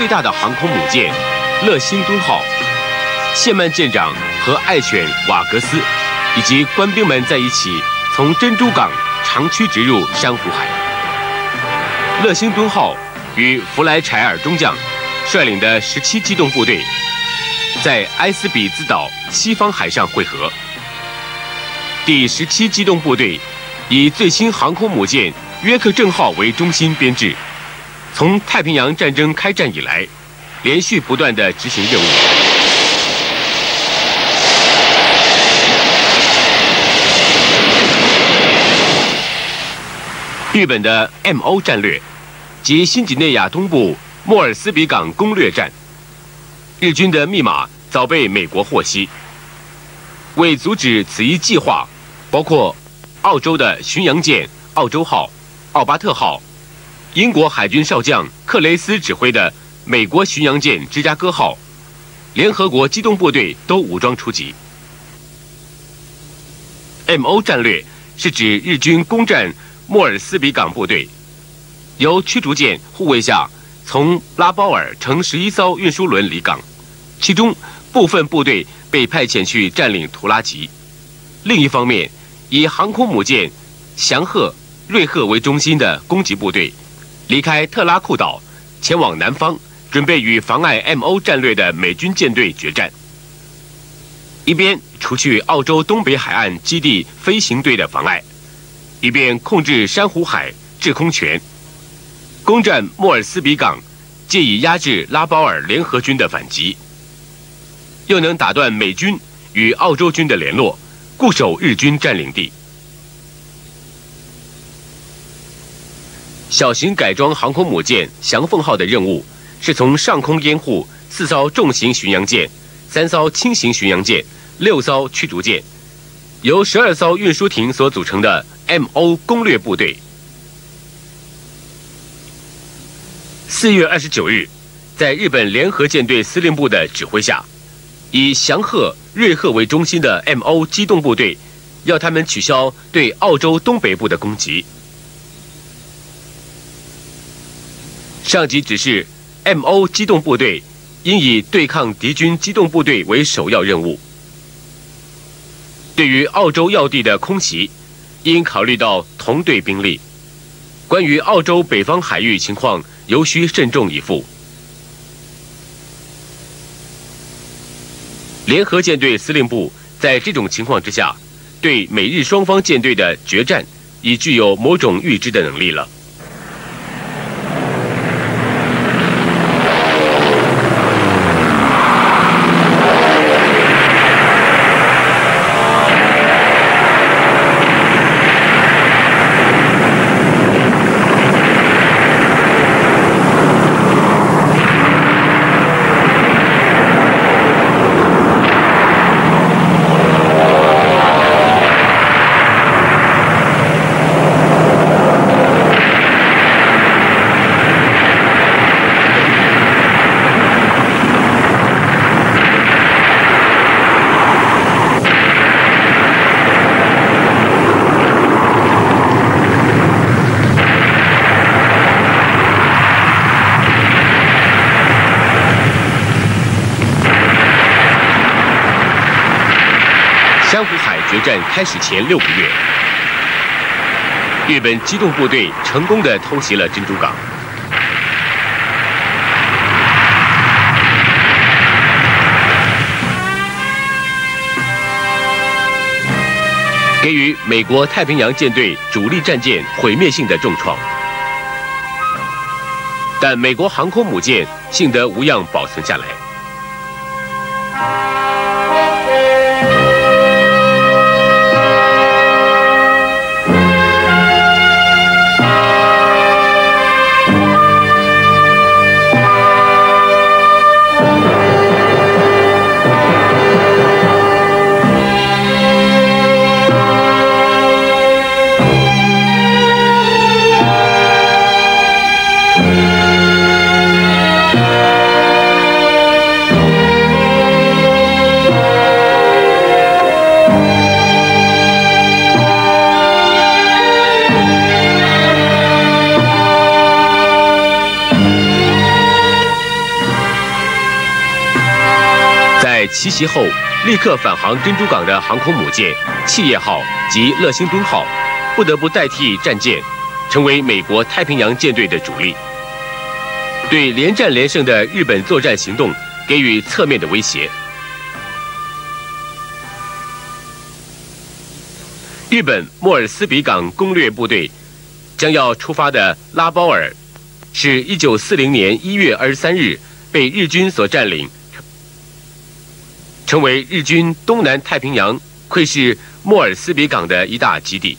最大的航空母舰“乐星敦号”，谢曼舰长和爱犬瓦格斯以及官兵们在一起，从珍珠港长驱直入珊瑚海。乐星敦号与弗莱柴尔中将率领的十七机动部队，在埃斯比兹岛西方海上汇合。第十七机动部队以最新航空母舰约克镇号为中心编制，从太平洋战争开战以来，连续不断的执行任务。日本的 M.O 战略及新几内亚东部莫尔斯比港攻略战，日军的密码早被美国获悉。为阻止此一计划，包括澳洲的巡洋舰“澳洲号”、“奥巴特号”，英国海军少将克雷斯指挥的美国巡洋舰“芝加哥号”，联合国机动部队都武装出击。M.O 战略是指日军攻占莫尔斯比港部队，由驱逐舰护卫下，从拉包尔乘十一艘运输轮离港，其中部分部队。被派遣去占领图拉吉。另一方面，以航空母舰“祥鹤”、“瑞鹤”为中心的攻击部队，离开特拉库岛，前往南方，准备与妨碍 M.O 战略的美军舰队决战。一边除去澳洲东北海岸基地飞行队的妨碍，一边控制珊瑚海制空权，攻占莫尔斯比港，借以压制拉包尔联合军的反击。又能打断美军与澳洲军的联络，固守日军占领地。小型改装航空母舰“翔凤号”的任务是从上空掩护四艘重型巡洋舰、三艘轻型巡洋舰、六艘驱逐舰，由十二艘运输艇所组成的 M.O 攻略部队。四月二十九日，在日本联合舰队司令部的指挥下。以祥鹤、瑞鹤为中心的 M.O 机动部队，要他们取消对澳洲东北部的攻击。上级指示 M.O 机动部队应以对抗敌军机动部队为首要任务。对于澳洲要地的空袭，应考虑到同队兵力。关于澳洲北方海域情况，尤需慎重以赴。联合舰队司令部在这种情况之下，对美日双方舰队的决战，已具有某种预知的能力了。战开始前六个月，日本机动部队成功的偷袭了珍珠港，给予美国太平洋舰队主力战舰毁灭性的重创，但美国航空母舰幸得无恙保存下来。在奇袭后立刻返航珍珠港的航空母舰“企业号”及“乐兴敦号”，不得不代替战舰，成为美国太平洋舰队的主力，对连战连胜的日本作战行动给予侧面的威胁。日本莫尔斯比港攻略部队将要出发的拉包尔，是一九四零年一月二十三日被日军所占领，成为日军东南太平洋窥视莫尔斯比港的一大基地。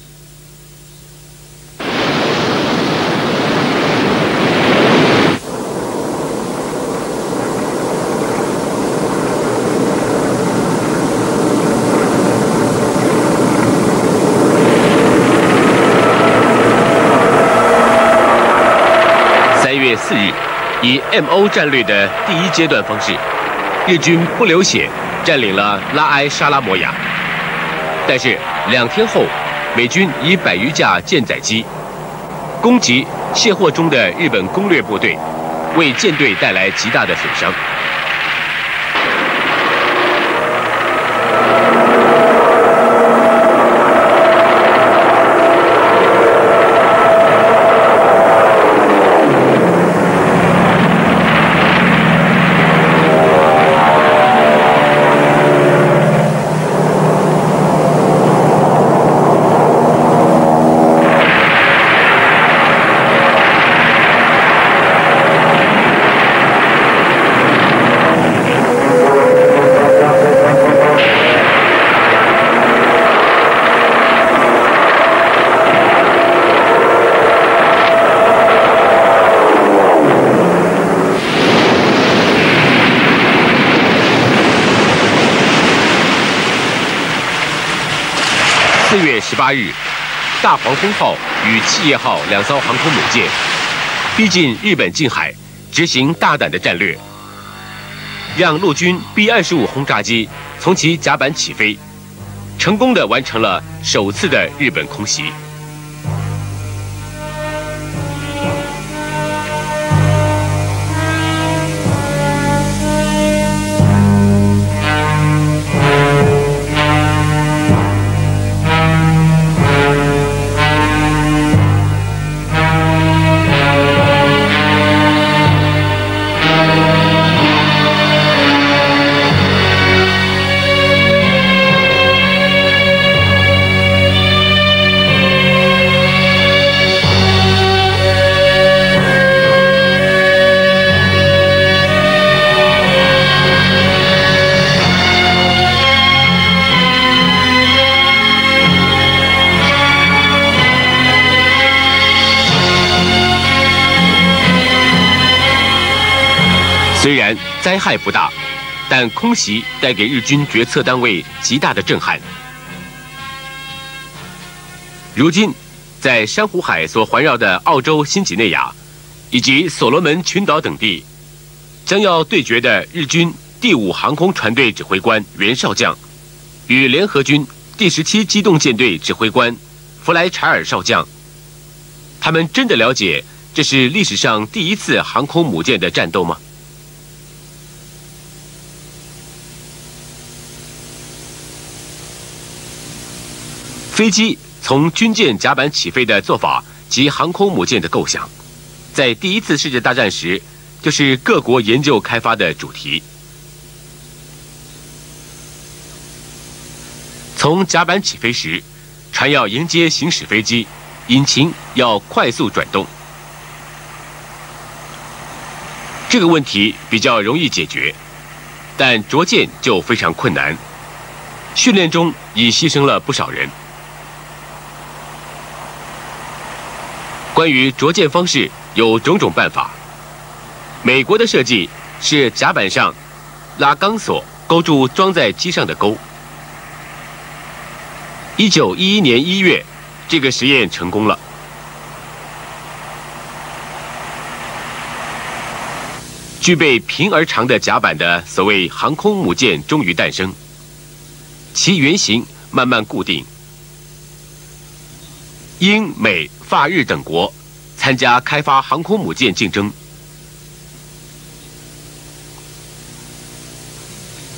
四日，以 M.O 战略的第一阶段方式，日军不流血占领了拉埃沙拉摩亚。但是两天后，美军以百余架舰载机攻击卸货中的日本攻略部队，为舰队带来极大的损伤。四月十八日，大黄蜂号与企业号两艘航空母舰逼近日本近海，执行大胆的战略，让陆军 B 二十五轰炸机从其甲板起飞，成功的完成了首次的日本空袭。灾害不大，但空袭带给日军决策单位极大的震撼。如今，在珊瑚海所环绕的澳洲新几内亚，以及所罗门群岛等地，将要对决的日军第五航空船队指挥官袁绍将，与联合军第十七机动舰队指挥官弗莱查尔少将，他们真的了解这是历史上第一次航空母舰的战斗吗？飞机从军舰甲板起飞的做法及航空母舰的构想，在第一次世界大战时就是各国研究开发的主题。从甲板起飞时，船要迎接行驶飞机，引擎要快速转动。这个问题比较容易解决，但着舰就非常困难。训练中已牺牲了不少人。关于着舰方式有种种办法。美国的设计是甲板上拉钢索勾住装在机上的钩。一九一一年一月，这个实验成功了。具备平而长的甲板的所谓航空母舰终于诞生，其原型慢慢固定。英美。法日等国参加开发航空母舰竞争。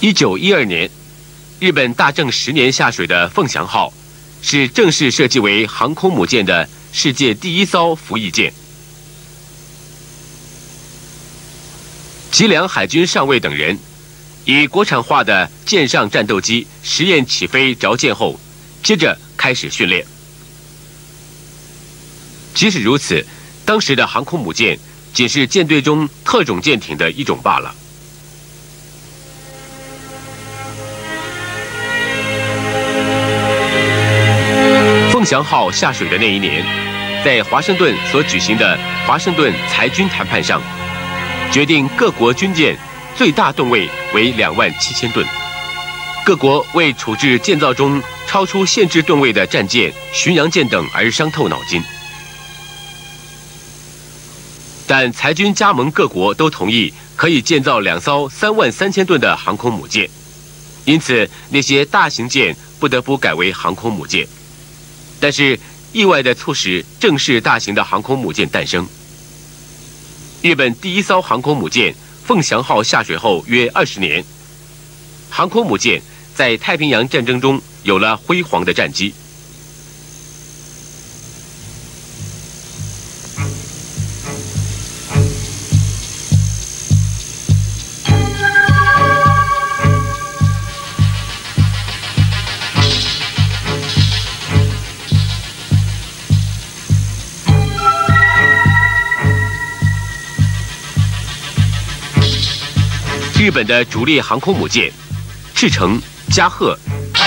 一九一二年，日本大正十年下水的凤翔号，是正式设计为航空母舰的世界第一艘服役舰。吉良海军上尉等人，以国产化的舰上战斗机实验起飞着舰后，接着开始训练。即使如此，当时的航空母舰仅是舰队中特种舰艇的一种罢了。凤翔号下水的那一年，在华盛顿所举行的华盛顿裁军谈判上，决定各国军舰最大吨位为两万七千吨。各国为处置建造中超出限制吨位的战舰、巡洋舰等而伤透脑筋。但裁军加盟各国都同意可以建造两艘三万三千吨的航空母舰，因此那些大型舰不得不改为航空母舰。但是意外的促使正式大型的航空母舰诞生。日本第一艘航空母舰凤翔号下水后约二十年，航空母舰在太平洋战争中有了辉煌的战绩。本的主力航空母舰赤城、加贺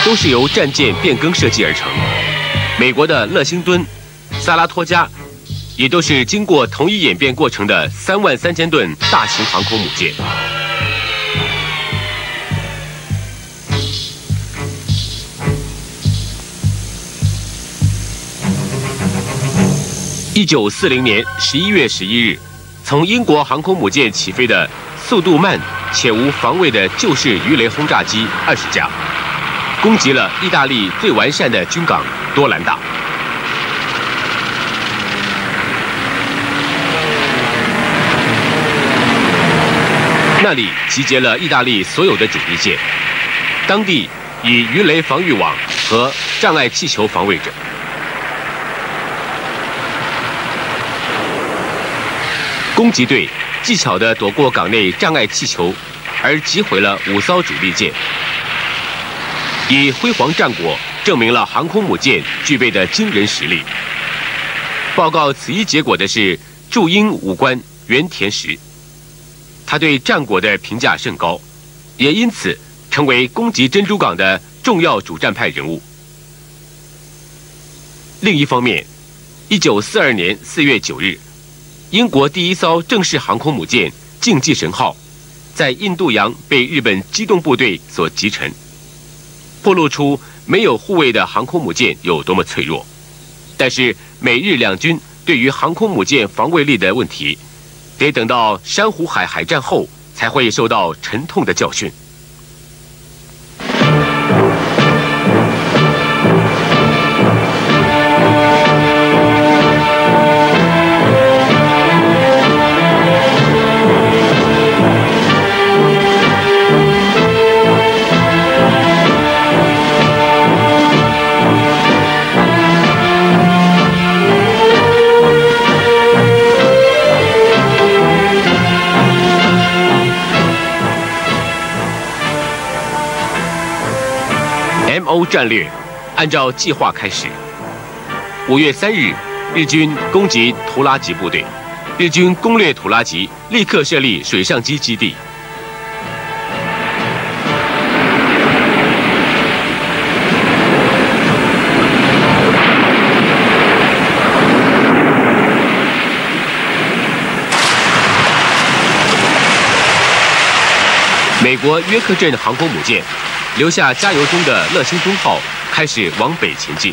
都是由战舰变更设计而成。美国的乐星敦、萨拉托加也都是经过同一演变过程的三万三千吨大型航空母舰。一九四零年十一月十一日，从英国航空母舰起飞的速度慢。且无防卫的旧式鱼雷轰炸机二十架，攻击了意大利最完善的军港多兰大。那里集结了意大利所有的主力舰，当地以鱼雷防御网和障碍气球防卫着。攻击队。技巧地躲过港内障碍气球，而击毁了五艘主力舰，以辉煌战果证明了航空母舰具备的惊人实力。报告此一结果的是驻英武官原田实，他对战果的评价甚高，也因此成为攻击珍珠港的重要主战派人物。另一方面，一九四二年四月九日。英国第一艘正式航空母舰“竞技神号”在印度洋被日本机动部队所击沉，暴露出没有护卫的航空母舰有多么脆弱。但是美日两军对于航空母舰防卫力的问题，得等到珊瑚海海战后才会受到沉痛的教训。战略按照计划开始。五月三日，日军攻击图拉吉部队，日军攻略图拉吉，立刻设立水上机基地。美国约克镇航空母舰。留下加油中的乐星中号开始往北前进。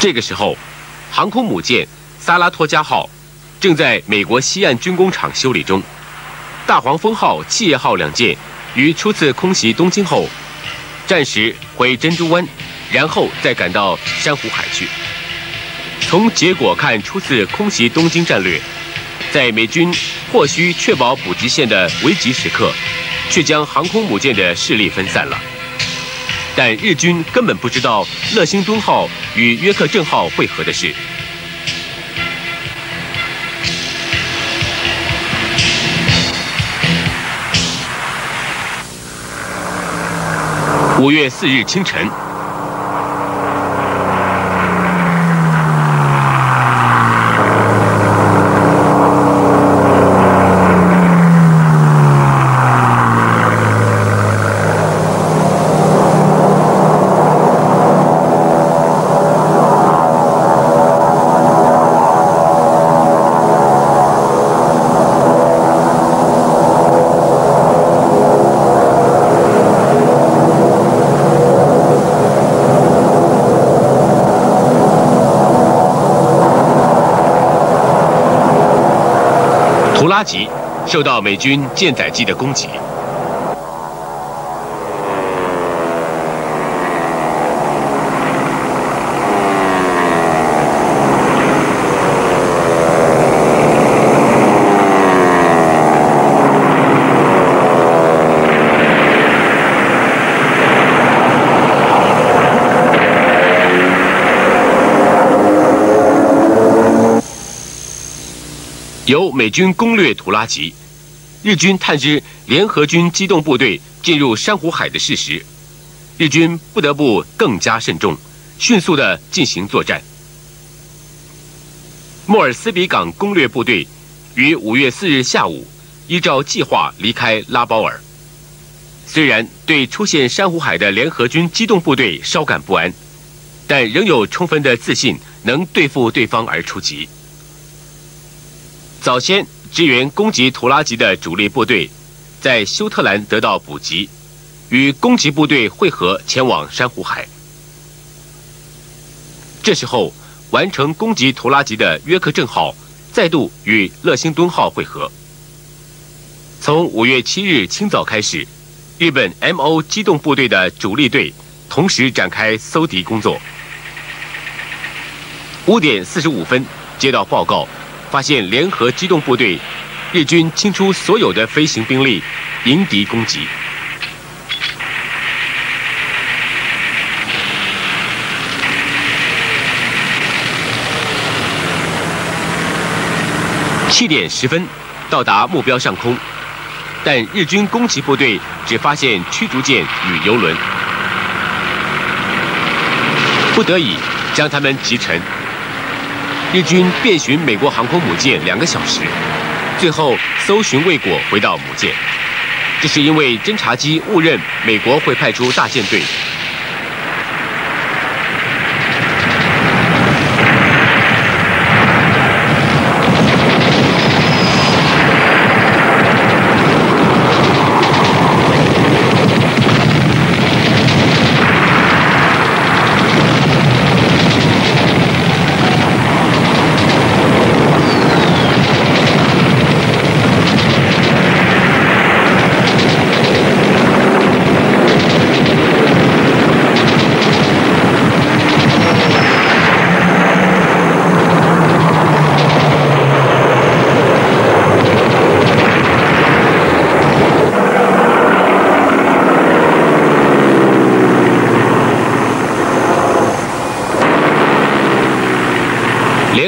这个时候，航空母舰萨拉托加号正在美国西岸军工厂修理中，大黄蜂号、企业号两舰。于初次空袭东京后，暂时回珍珠湾，然后再赶到珊瑚海去。从结果看，初次空袭东京战略，在美军或需确保补给线的危急时刻，却将航空母舰的势力分散了。但日军根本不知道乐星敦号与约克镇号会合的事。五月四日清晨。受到美军舰载机的攻击。由美军攻略图拉吉，日军探知联合军机动部队进入珊瑚海的事实，日军不得不更加慎重，迅速的进行作战。莫尔斯比港攻略部队于五月四日下午依照计划离开拉包尔，虽然对出现珊瑚海的联合军机动部队稍感不安，但仍有充分的自信能对付对方而出击。早先支援攻击图拉吉的主力部队，在休特兰得到补给，与攻击部队会合前往珊瑚海。这时候，完成攻击图拉吉的约克镇号再度与乐星敦号会合。从五月七日清早开始，日本 M.O 机动部队的主力队同时展开搜敌工作。五点四十五分接到报告。发现联合机动部队，日军清出所有的飞行兵力，迎敌攻击。七点十分到达目标上空，但日军攻击部队只发现驱逐舰与游轮，不得已将他们击沉。日军遍寻美国航空母舰两个小时，最后搜寻未果，回到母舰。这是因为侦察机误认美国会派出大舰队。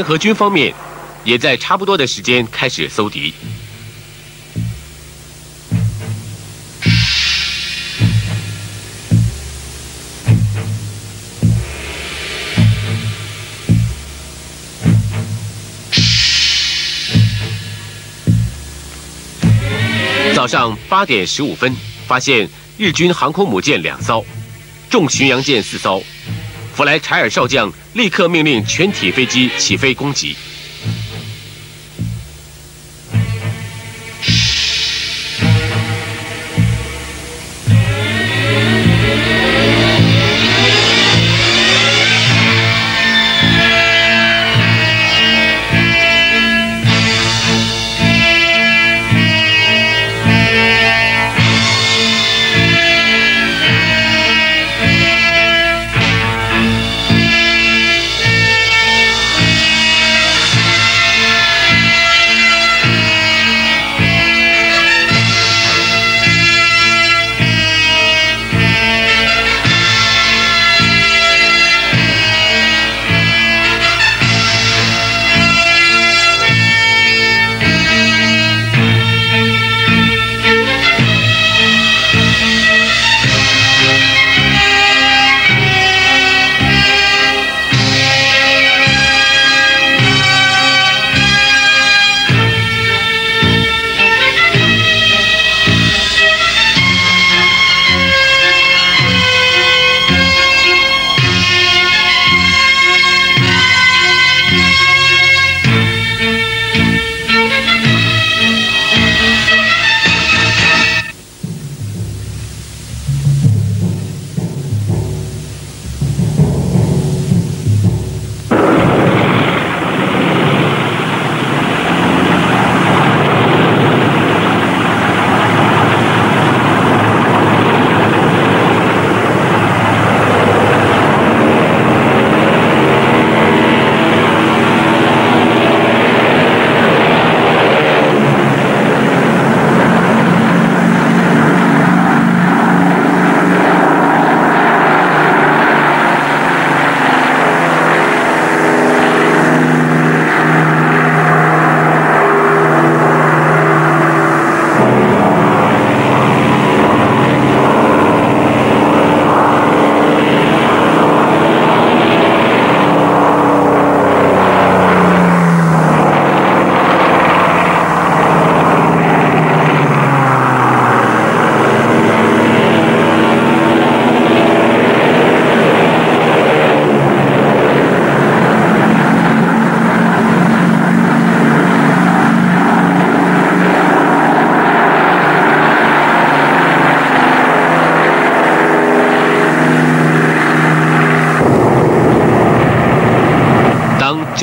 联合军方面也在差不多的时间开始搜敌。早上八点十五分，发现日军航空母舰两艘，重巡洋舰四艘。弗莱柴尔少将立刻命令全体飞机起飞攻击。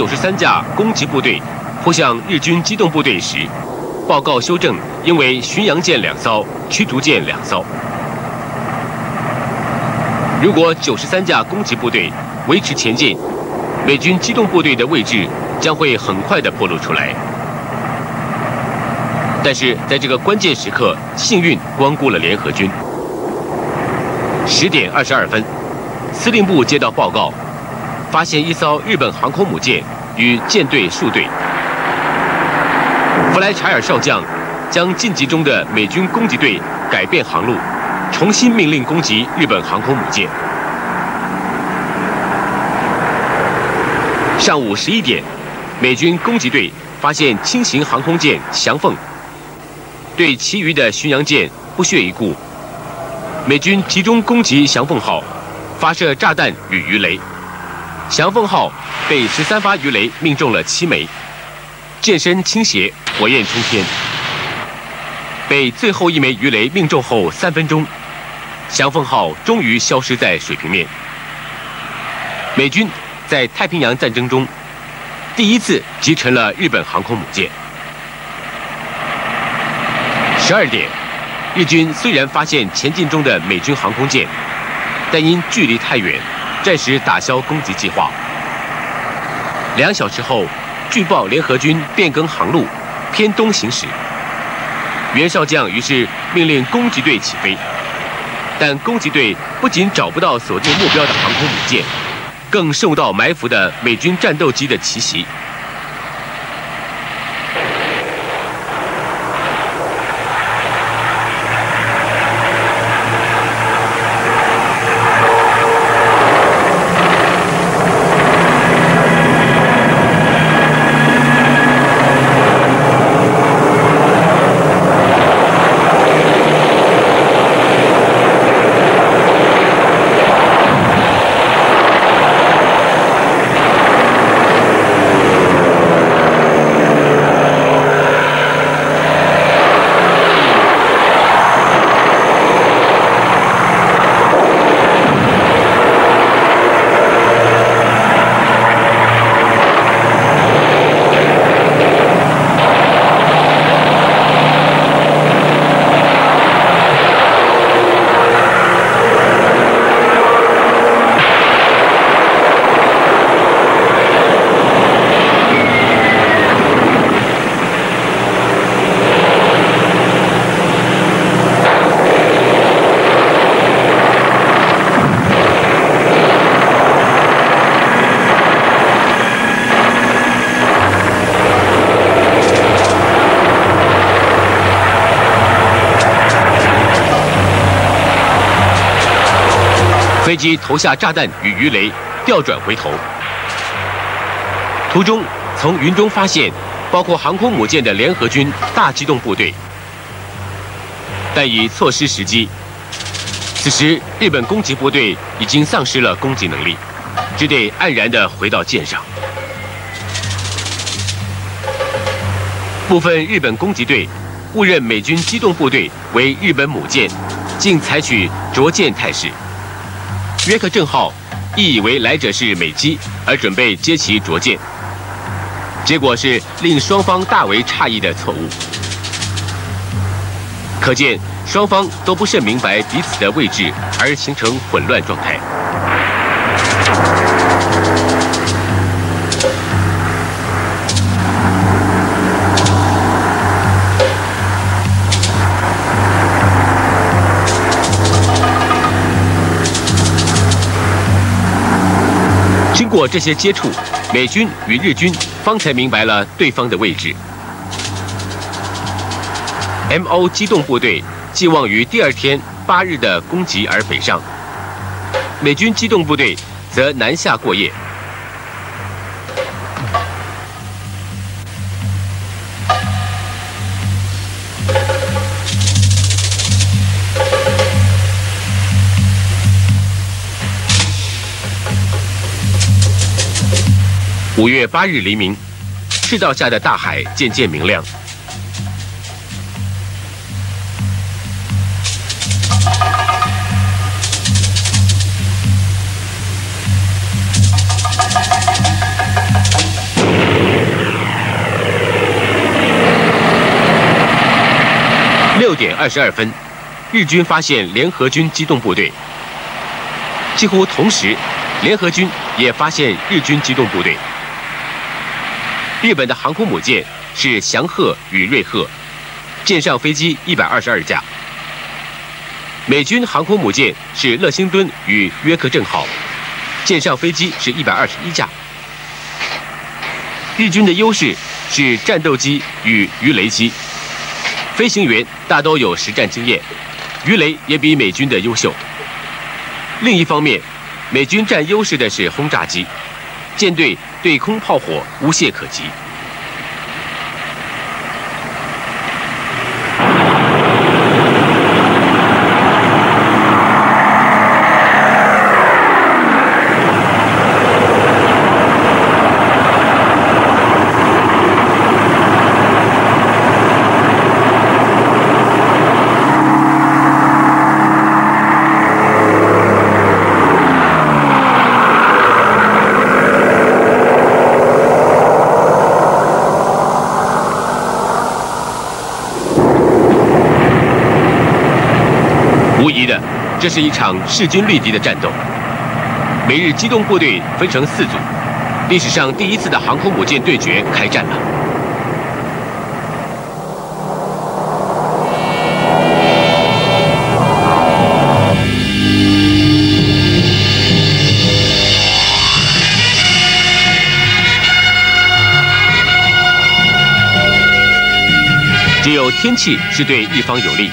九十三架攻击部队扑向日军机动部队时，报告修正，因为巡洋舰两艘、驱逐舰两艘。如果九十三架攻击部队维持前进，美军机动部队的位置将会很快的暴露出来。但是在这个关键时刻，幸运光顾了联合军。十点二十二分，司令部接到报告，发现一艘日本航空母舰与舰队数队。弗莱查尔少将将晋级中的美军攻击队改变航路，重新命令攻击日本航空母舰。上午十一点，美军攻击队发现轻型航空舰翔凤。对其余的巡洋舰不屑一顾，美军集中攻击翔凤号，发射炸弹与鱼雷，翔凤号被十三发鱼雷命中了七枚，舰身倾斜，火焰冲天。被最后一枚鱼雷命中后三分钟，翔凤号终于消失在水平面。美军在太平洋战争中第一次击沉了日本航空母舰。十二点，日军虽然发现前进中的美军航空舰，但因距离太远，暂时打消攻击计划。两小时后，据报联合军变更航路，偏东行驶。袁少将于是命令攻击队起飞，但攻击队不仅找不到锁定目标的航空母舰，更受到埋伏的美军战斗机的奇袭。飞机投下炸弹与鱼雷，调转回头。途中从云中发现包括航空母舰的联合军大机动部队，但已错失时机。此时日本攻击部队已经丧失了攻击能力，只得黯然地回到舰上。部分日本攻击队误认美军机动部队为日本母舰，竟采取着舰态势。约克正号亦以为来者是美机，而准备接其着舰，结果是令双方大为诧异的错误。可见双方都不甚明白彼此的位置，而形成混乱状态。过这些接触，美军与日军方才明白了对方的位置。M.O. 机动部队寄望于第二天八日的攻击而北上，美军机动部队则南下过夜。五月八日黎明赤道下的大海渐渐明亮。六点二十二分日军发现联合军机动部队。几乎同时联合军也发现日军机动部队。日本的航空母舰是翔鹤与瑞鹤，舰上飞机一百二十二架。美军航空母舰是乐星敦与约克镇号，舰上飞机是一百二十一架。日军的优势是战斗机与鱼雷机，飞行员大都有实战经验，鱼雷也比美军的优秀。另一方面，美军占优势的是轰炸机，舰队对空炮火无懈可击。这是一场势均力敌的战斗。美日机动部队分成四组，历史上第一次的航空母舰对决开战了。只有天气是对一方有利。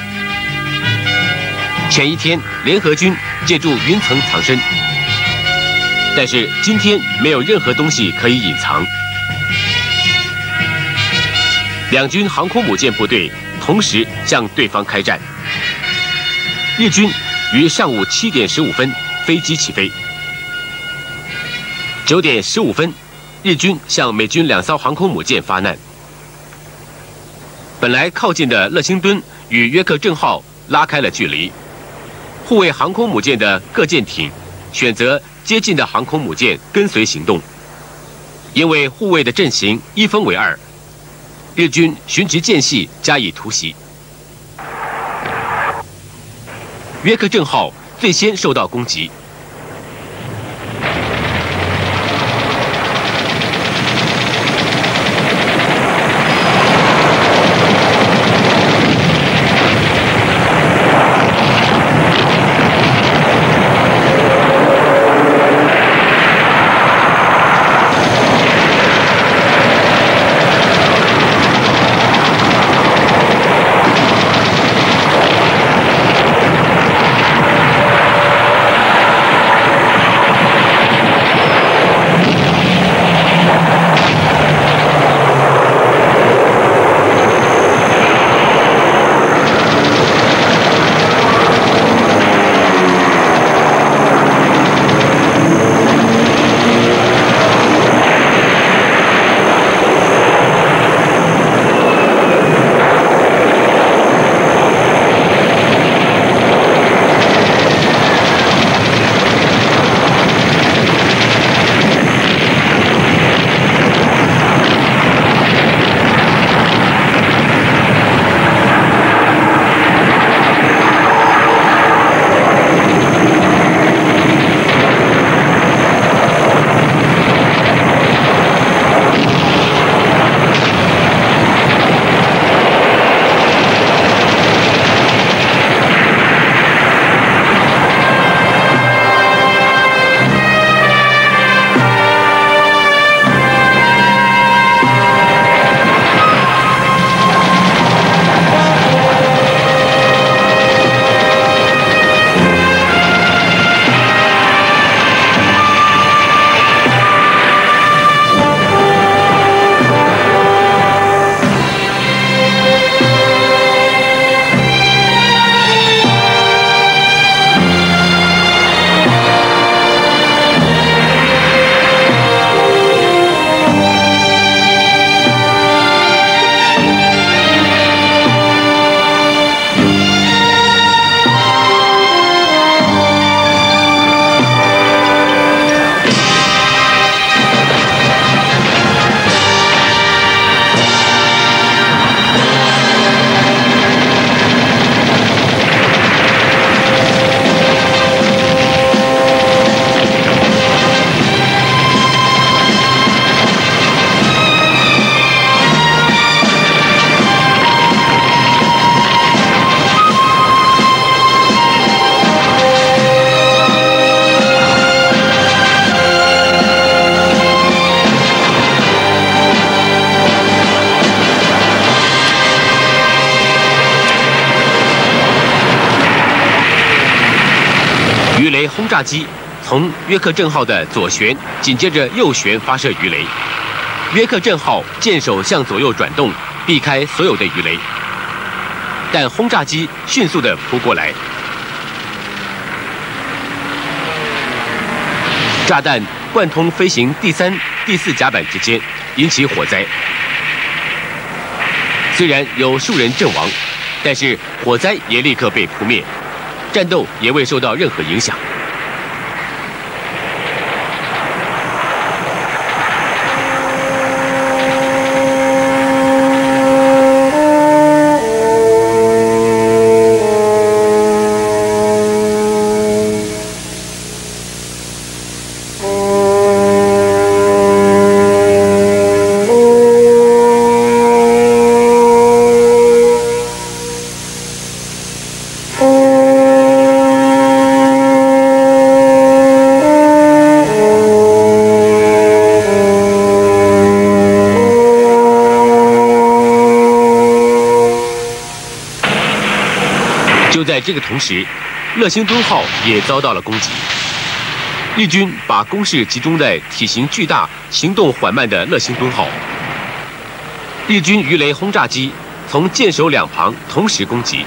前一天，联合军借助云层藏身，但是今天没有任何东西可以隐藏。两军航空母舰部队同时向对方开战。日军于上午七点十五分飞机起飞，九点十五分，日军向美军两艘航空母舰发难。本来靠近的乐星敦与约克镇号拉开了距离。护卫航空母舰的各舰艇选择接近的航空母舰跟随行动，因为护卫的阵型一分为二，日军循其间隙加以突袭。约克镇号最先受到攻击。轰炸机从约克镇号的左舷紧接着右舷发射鱼雷，约克镇号舰首向左右转动，避开所有的鱼雷，但轰炸机迅速地扑过来，炸弹贯通飞行第三、第四甲板之间，引起火灾。虽然有数人阵亡，但是火灾也立刻被扑灭，战斗也未受到任何影响。在这个同时，乐星敦号也遭到了攻击。日军把攻势集中在体型巨大、行动缓慢的乐星敦号。日军鱼雷轰炸机从舰首两旁同时攻击。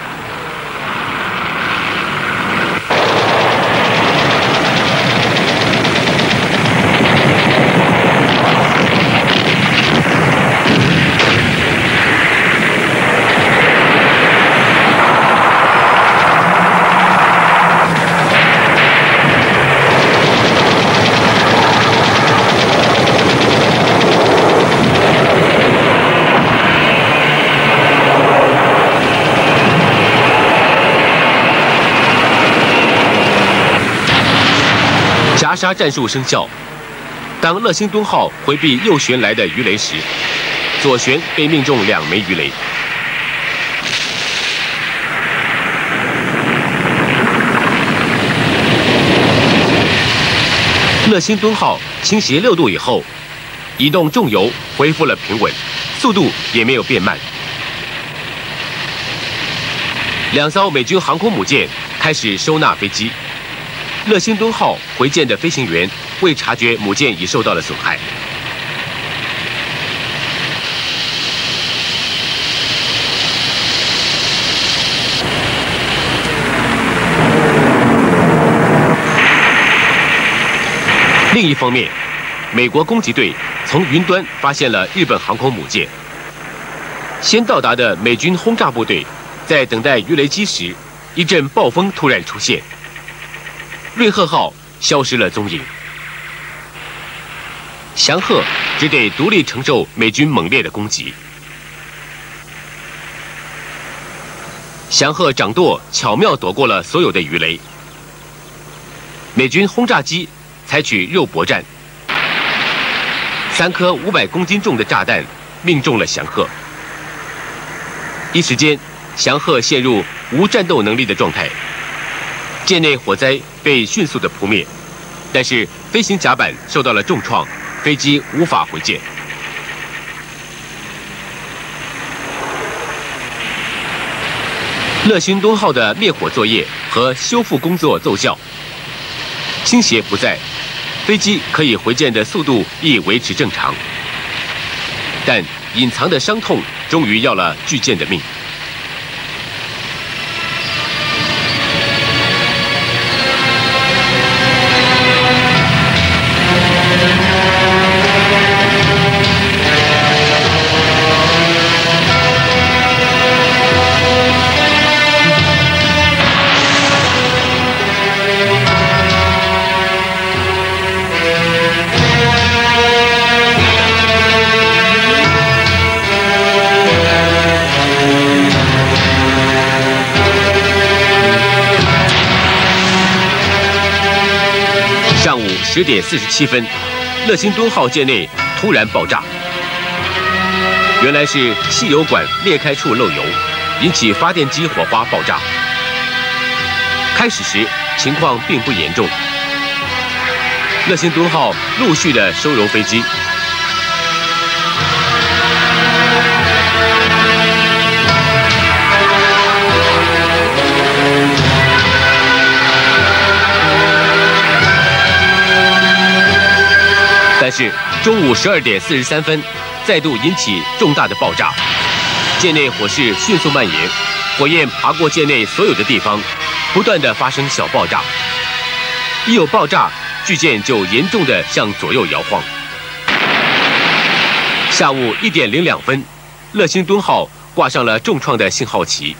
杀战术生效。当乐星敦号回避右旋来的鱼雷时，左旋被命中两枚鱼雷。乐星敦号倾斜六度以后，移动重油恢复了平稳，速度也没有变慢。两艘美军航空母舰开始收纳飞机。乐星敦号回舰的飞行员未察觉母舰已受到了损害。另一方面，美国攻击队从云端发现了日本航空母舰。先到达的美军轰炸部队在等待鱼雷机时，一阵暴风突然出现。瑞鹤号消失了踪影，祥鹤只得独立承受美军猛烈的攻击。祥鹤掌舵巧妙躲过了所有的鱼雷，美军轰炸机采取肉搏战，三颗五百公斤重的炸弹命中了祥鹤，一时间，祥鹤陷入无战斗能力的状态。舰内火灾被迅速的扑灭，但是飞行甲板受到了重创，飞机无法回舰。乐星敦号的灭火作业和修复工作奏效，倾斜不在，飞机可以回舰的速度亦维持正常，但隐藏的伤痛终于要了巨舰的命。十点四十七分，乐星敦号舰内突然爆炸，原来是汽油管裂开处漏油，引起发电机火花爆炸。开始时情况并不严重，乐星敦号陆续的收容飞机。是中午十二点四十三分，再度引起重大的爆炸，舰内火势迅速蔓延，火焰爬过舰内所有的地方，不断的发生小爆炸。一有爆炸，巨舰就严重的向左右摇晃。下午一点零两分，乐星敦号挂上了重创的信号旗，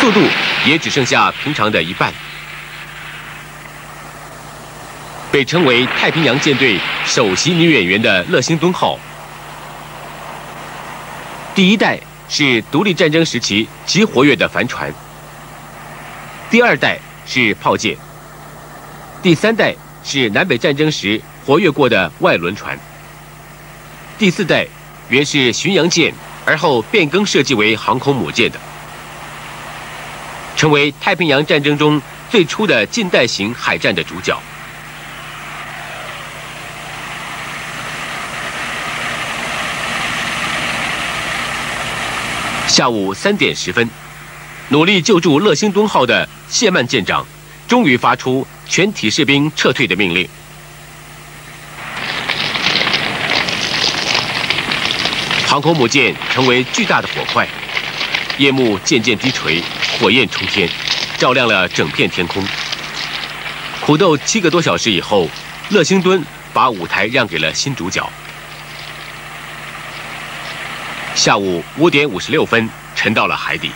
速度也只剩下平常的一半。被称为太平洋舰队首席女演员的乐星敦号，第一代是独立战争时期极活跃的帆船，第二代是炮舰，第三代是南北战争时活跃过的外轮船，第四代原是巡洋舰，而后变更设计为航空母舰的，成为太平洋战争中最初的近代型海战的主角。下午三点十分，努力救助乐星敦号的谢曼舰长，终于发出全体士兵撤退的命令。航空母舰成为巨大的火块，夜幕渐渐低垂，火焰冲天，照亮了整片天空。苦斗七个多小时以后，乐星敦把舞台让给了新主角。下午五点五十六分，沉到了海底。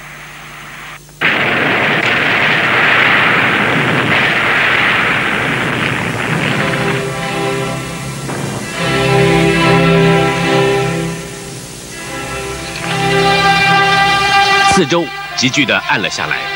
四周急剧的暗了下来。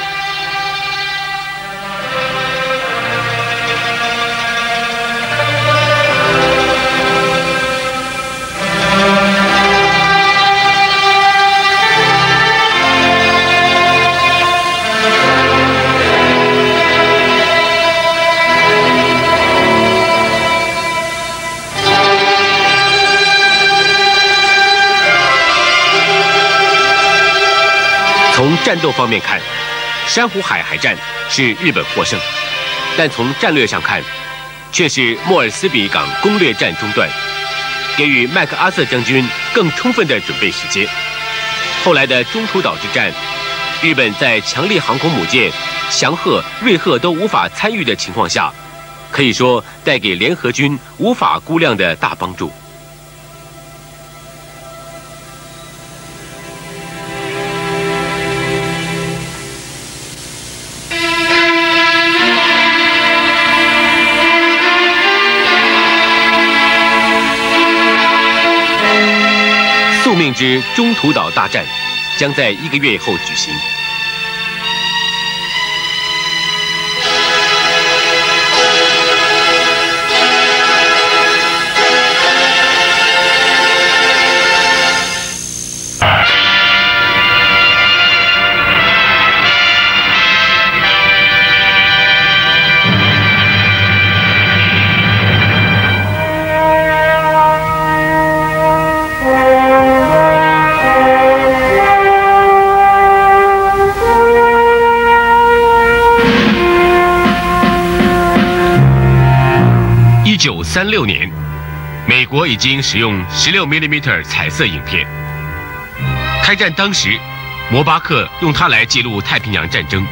战斗方面看，珊瑚海海战是日本获胜，但从战略上看，却是莫尔斯比港攻略战中断，给予麦克阿瑟将军更充分的准备时间。后来的中途岛之战，日本在强力航空母舰翔鹤、瑞鹤都无法参与的情况下，可以说带给联合军无法估量的大帮助。之中途岛大战将在一个月后举行。我已经使用十六 mm 彩色影片。开战当时，摩巴克用它来记录太平洋战争。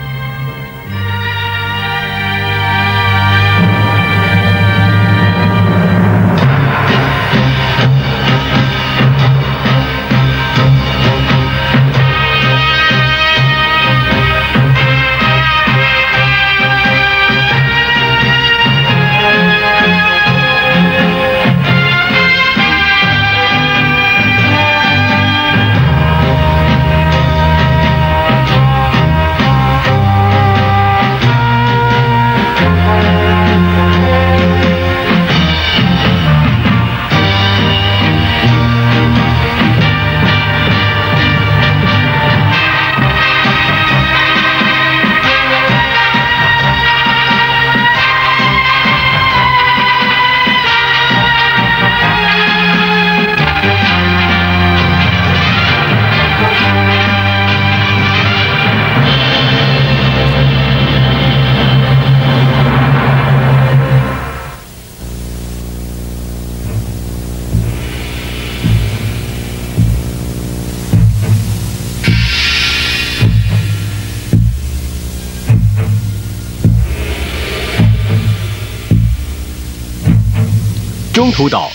中途岛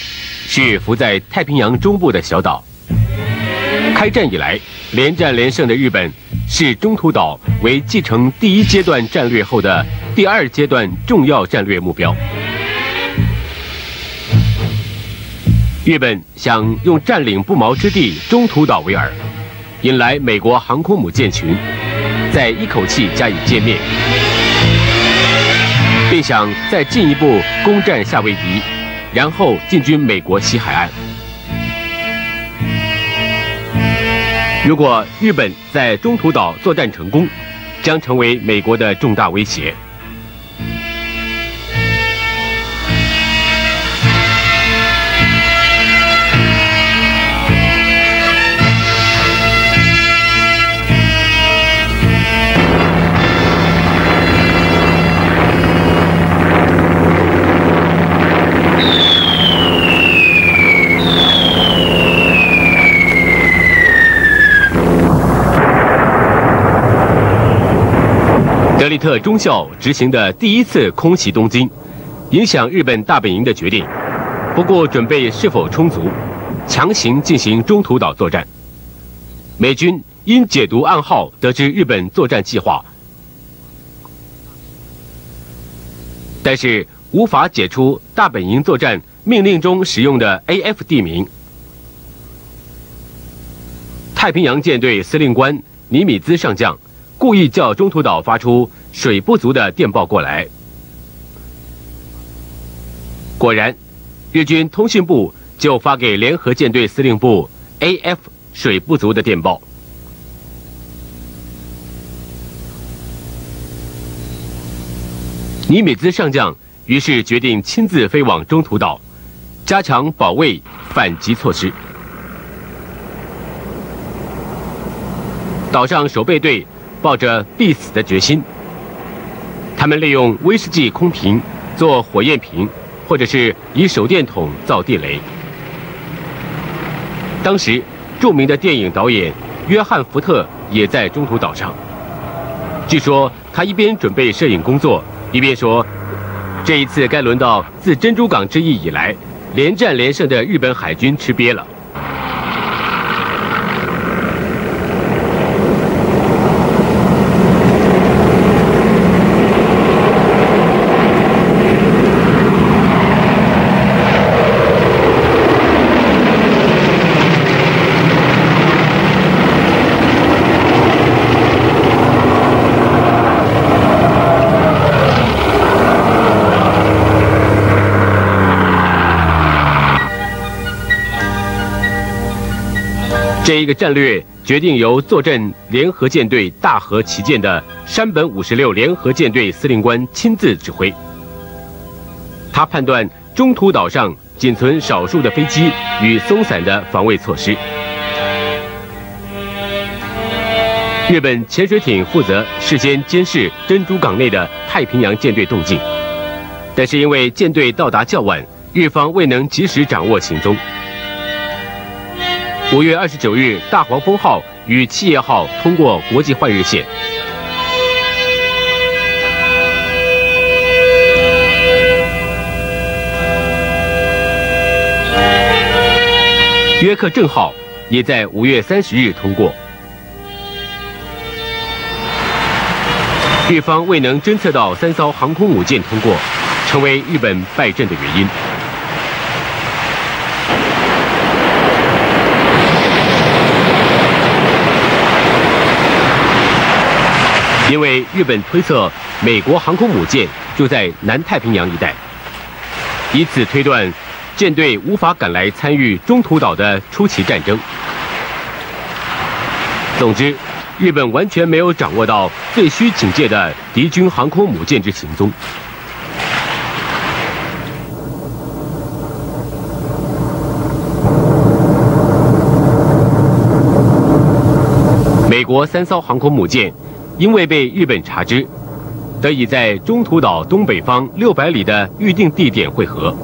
是浮在太平洋中部的小岛。开战以来，连战连胜的日本视中途岛为继承第一阶段战略后的第二阶段重要战略目标。日本想用占领不毛之地中途岛为饵，引来美国航空母舰群，再一口气加以歼灭，并想再进一步攻占夏威夷，然后进军美国西海岸。如果日本在中途岛作战成功，将成为美国的重大威胁。德里特中校执行的第一次空袭东京，影响日本大本营的决定。不过，准备是否充足，强行进行中途岛作战。美军因解读暗号得知日本作战计划，但是无法解出大本营作战命令中使用的 AF 地名。太平洋舰队司令官尼米兹上将。故意叫中途岛发出水不足的电报过来。果然，日军通讯部就发给联合舰队司令部 AF 水不足的电报。尼米兹上将于是决定亲自飞往中途岛，加强保卫反击措施。岛上守备队。抱着必死的决心，他们利用威士忌空瓶做火焰瓶，或者是以手电筒造地雷。当时，著名的电影导演约翰·福特也在中途岛上。据说他一边准备摄影工作，一边说：“这一次该轮到自珍珠港之役以来连战连胜的日本海军吃瘪了。”这一个战略决定由坐镇联合舰队大和旗舰的山本五十六联合舰队司令官亲自指挥。他判断中途岛上仅存少数的飞机与松散的防卫措施。日本潜水艇负责事先监视珍珠港内的太平洋舰队动静，但是因为舰队到达较晚，日方未能及时掌握行踪。五月二十九日，大黄蜂号与企业号通过国际换日线。约克镇号也在五月三十日通过。日方未能侦测到三艘航空母舰通过，成为日本败阵的原因。因为日本推测美国航空母舰就在南太平洋一带，以此推断舰队无法赶来参与中途岛的初期战争。总之，日本完全没有掌握到最需警戒的敌军航空母舰之行踪。美国三艘航空母舰。因为被日本查知，得以在中途岛东北方六百里的预定地点会合。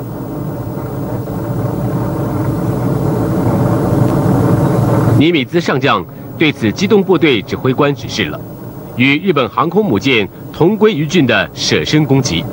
尼米兹上将对此机动部队指挥官指示了，与日本航空母舰同归于尽的舍身攻击。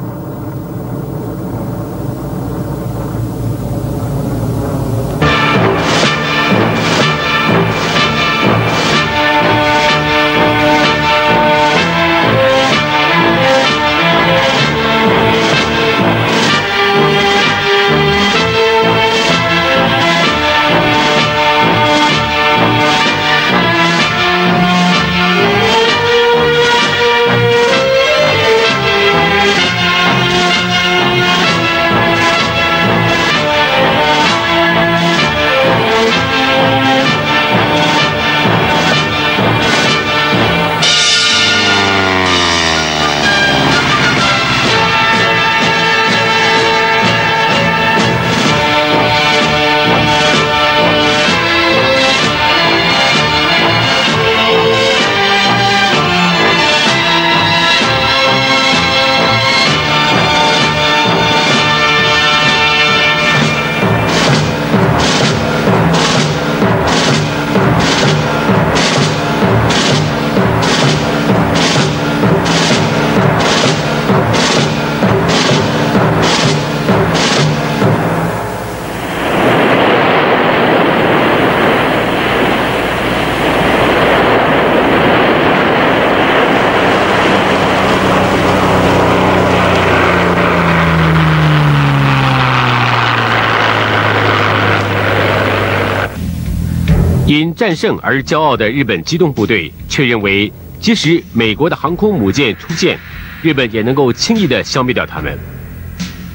因战胜而骄傲的日本机动部队，却认为即使美国的航空母舰出现，日本也能够轻易地消灭掉他们。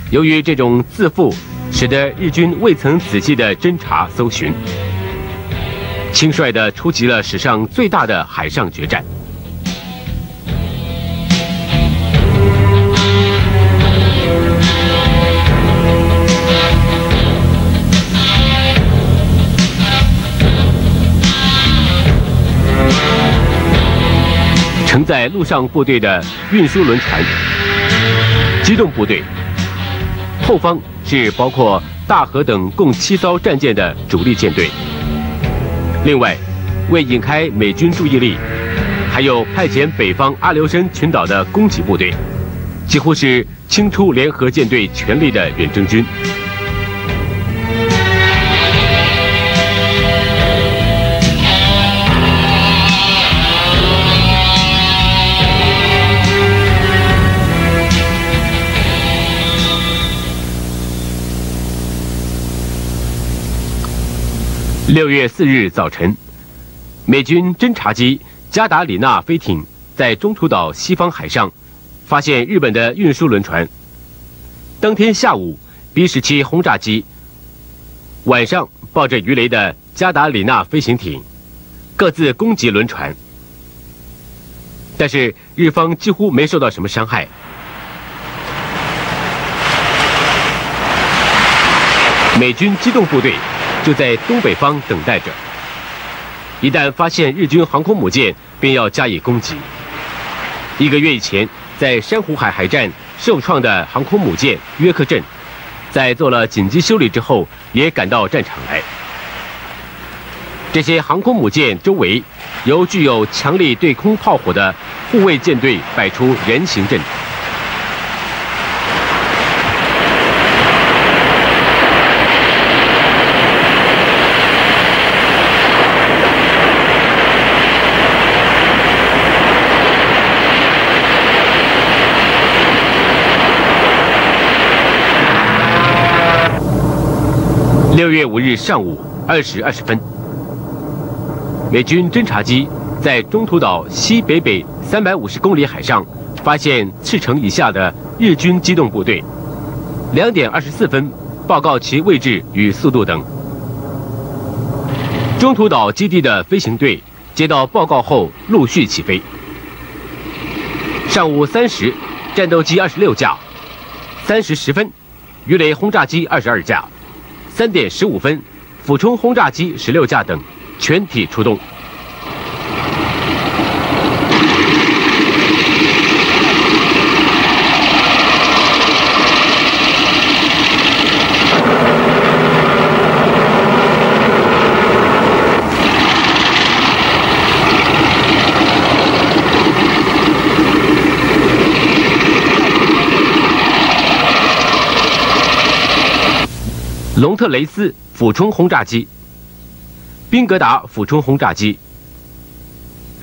由于这种自负，使得日军未曾仔细地侦查搜寻，轻率地出击了史上最大的海上决战。承载陆上部队的运输轮船，机动部队后方是包括大和等共七艘战舰的主力舰队。另外，为引开美军注意力，还有派遣北方阿留申群岛的攻击部队，几乎是清出联合舰队全力的远征军。六月四日早晨，美军侦察机加达里纳飞艇在中途岛西方海上发现日本的运输轮船。当天下午，B 十七轰炸机晚上抱着鱼雷的加达里纳飞行艇各自攻击轮船，但是日方几乎没受到什么伤害。美军机动部队。就在东北方等待着，一旦发现日军航空母舰，便要加以攻击。一个月以前，在珊瑚海海战受创的航空母舰约克镇，在做了紧急修理之后，也赶到战场来。这些航空母舰周围，由具有强力对空炮火的护卫舰队摆出人形阵。六月五日上午二时二十分，美军侦察机在中途岛西北北三百五十公里海上发现赤城以下的日军机动部队。两点二十四分，报告其位置与速度等。中途岛基地的飞行队接到报告后陆续起飞。上午三时，战斗机二十六架；三时十分，鱼雷轰炸机二十二架。三点十五分，俯冲轰炸机十六架等全体出动。龙特雷斯俯冲轰炸机、宾格达俯冲轰炸机、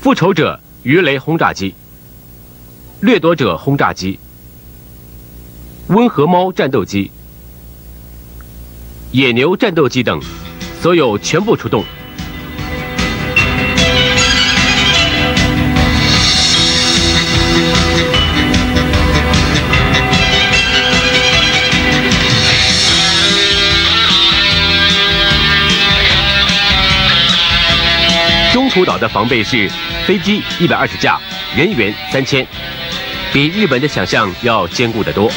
复仇者鱼雷轰炸机、掠夺者轰炸机、温和猫战斗机、野牛战斗机等，所有全部出动。孤岛的防备是飞机一百二十架，人员三千，比日本的想象要坚固得多。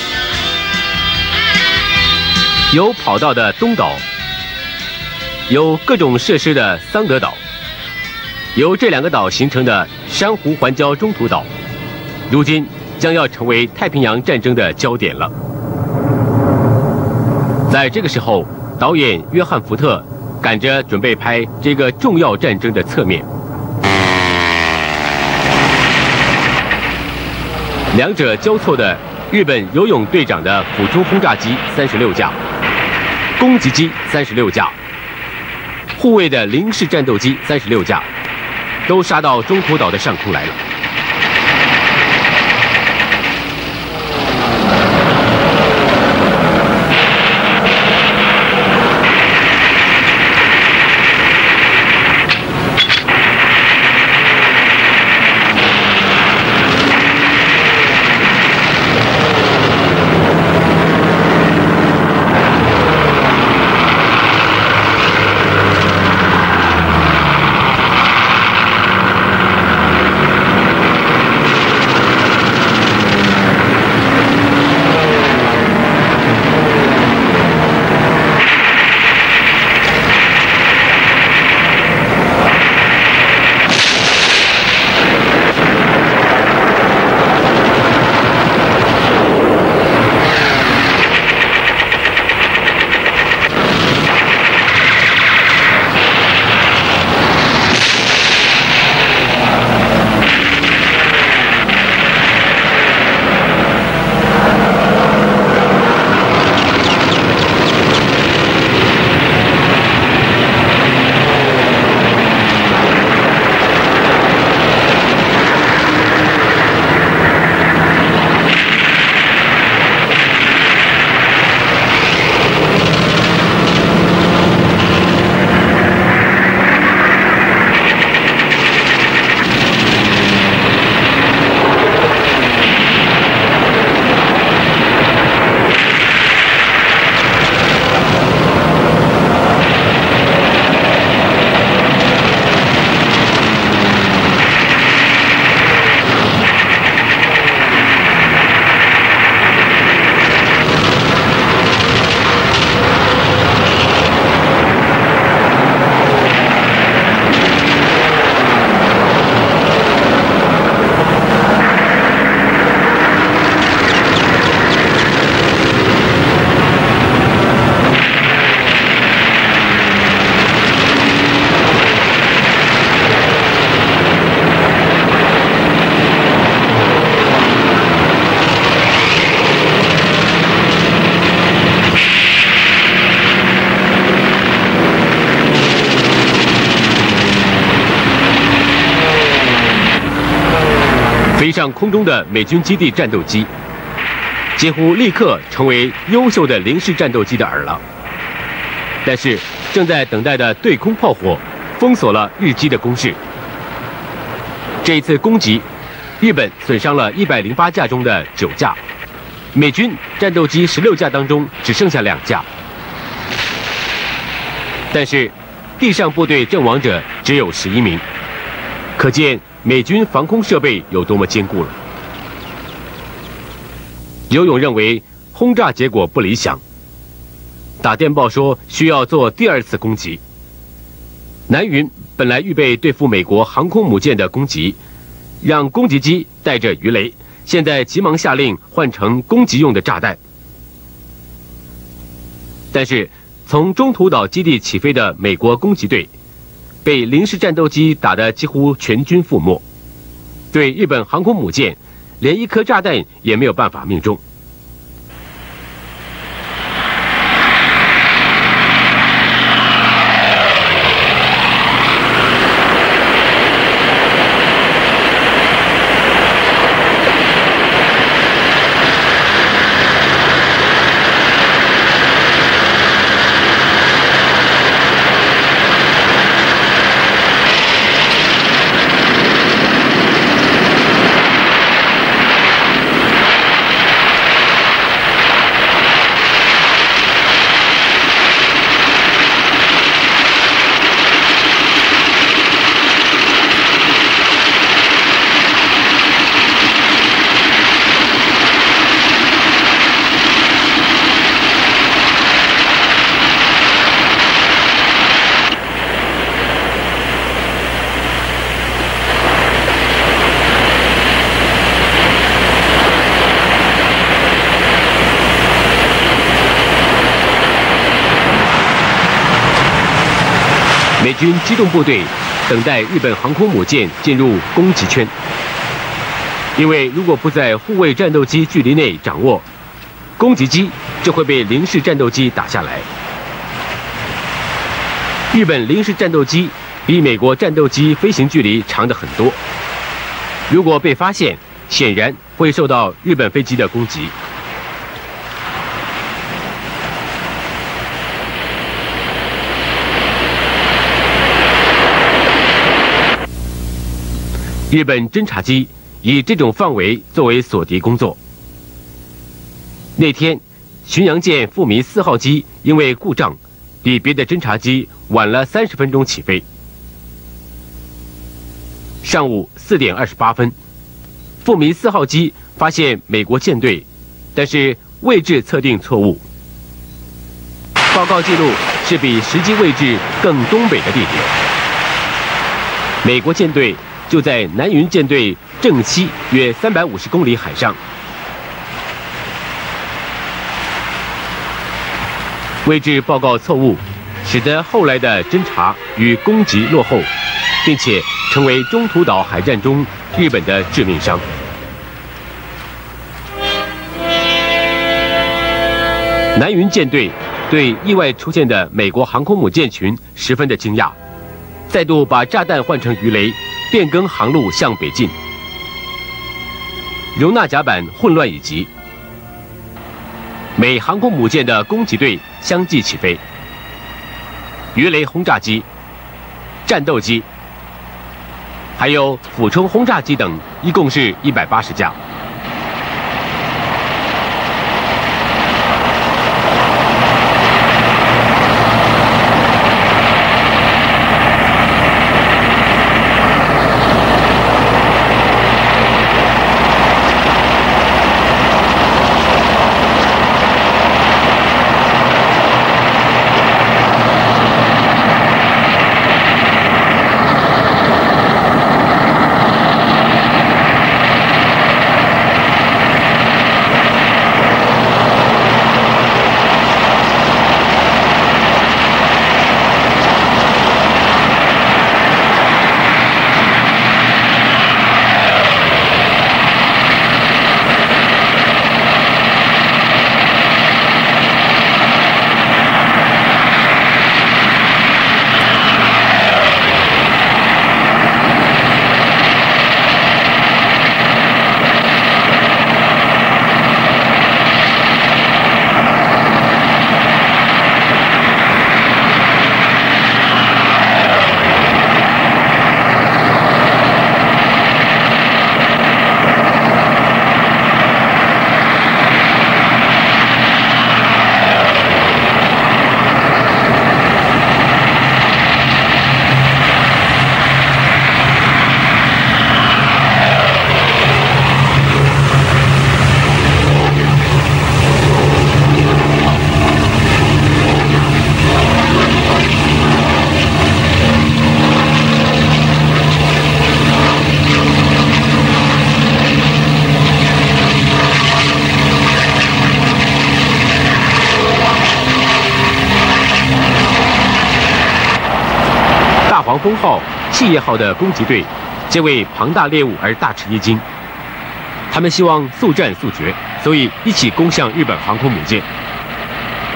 有跑道的东岛，有各种设施的桑德岛，由这两个岛形成的珊瑚环礁中途岛，如今将要成为太平洋战争的焦点了。在这个时候，导演约翰福特。赶着准备拍这个重要战争的侧面，两者交错的日本游泳队长的俯冲轰炸机三十六架，攻击机三十六架，护卫的零式战斗机三十六架，都杀到中途岛的上空来了。空中的美军基地战斗机，几乎立刻成为优秀的零式战斗机的饵了。但是，正在等待的对空炮火封锁了日机的攻势。这一次攻击，日本损伤了一百零八架中的九架，美军战斗机十六架当中只剩下两架。但是，地上部队阵亡者只有十一名，可见美军防空设备有多么坚固了。游泳认为轰炸结果不理想，打电报说需要做第二次攻击。南云本来预备对付美国航空母舰的攻击，让攻击机带着鱼雷，现在急忙下令换成攻击用的炸弹，但是。从中途岛基地起飞的美国攻击队，被零式战斗机打得几乎全军覆没，对日本航空母舰，连一颗炸弹也没有办法命中。军机动部队等待日本航空母舰进入攻击圈，因为如果不在护卫战斗机距离内掌握，攻击机就会被零式战斗机打下来。日本零式战斗机比美国战斗机飞行距离长的很多，如果被发现，显然会受到日本飞机的攻击。日本侦察机以这种范围作为锁敌工作。那天，巡洋舰富民四号机因为故障，比别的侦察机晚了三十分钟起飞。上午四点二十八分，富民四号机发现美国舰队，但是位置测定错误。报告记录是比实际位置更东北的地点。美国舰队。就在南云舰队正西约三百五十公里海上，位置报告错误，使得后来的侦察与攻击落后，并且成为中途岛海战中日本的致命伤。南云舰队对意外出现的美国航空母舰群十分的惊讶，再度把炸弹换成鱼雷。变更航路向北进，容纳甲板混乱以及。美航空母舰的攻击队相继起飞，鱼雷轰炸机、战斗机，还有俯冲轰炸机等，一共是一百八十架。大黄蜂号、企业号的攻击队，皆为庞大猎物而大吃一惊。他们希望速战速决，所以一起攻向日本航空母舰。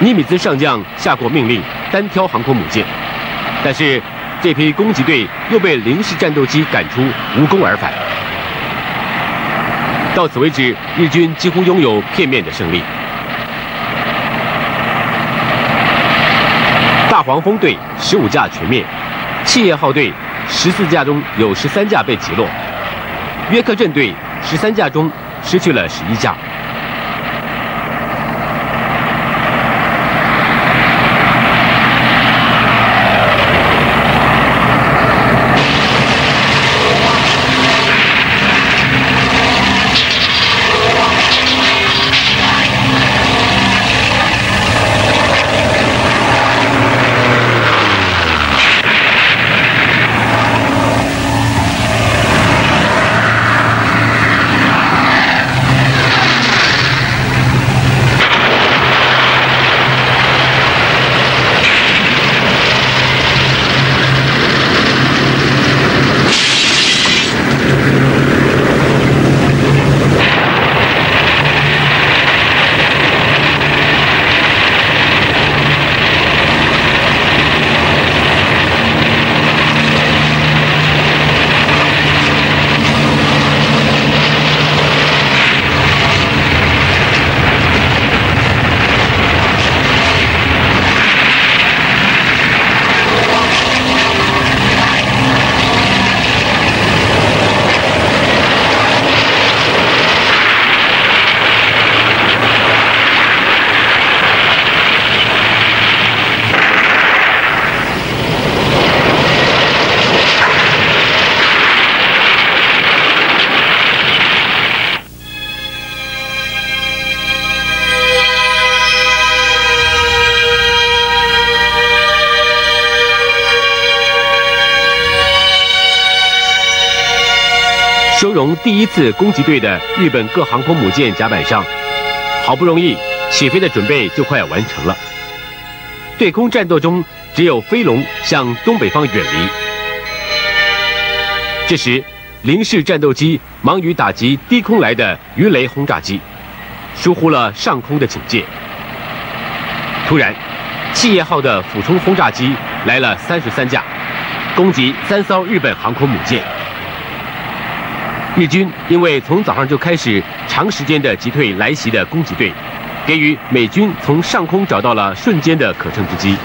尼米兹上将下过命令，单挑航空母舰，但是这批攻击队又被零式战斗机赶出，无功而返。到此为止，日军几乎拥有片面的胜利。大黄蜂队十五架全灭，企业号队十四架中有十三架被击落，约克镇队十三架中失去了十一架。第一次攻击队的日本各航空母舰甲板上，好不容易起飞的准备就快要完成了。对空战斗中，只有飞龙向东北方远离。这时，零式战斗机忙于打击低空来的鱼雷轰炸机，疏忽了上空的警戒。突然，企业号的俯冲轰炸机来了三十三架，攻击三艘日本航空母舰。日军因为从早上就开始长时间的击退来袭的攻击队，给予美军从上空找到了瞬间的可乘之机。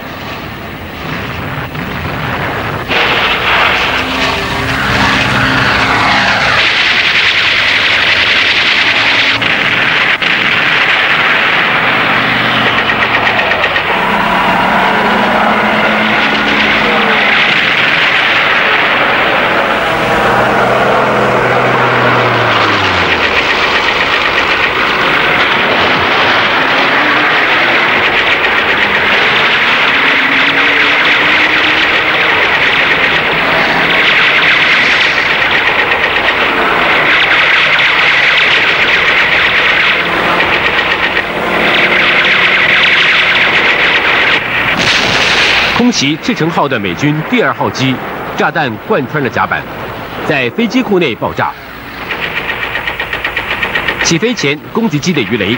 及赤城号的美军第二号机，炸弹贯穿了甲板，在飞机库内爆炸。起飞前攻击机的鱼雷，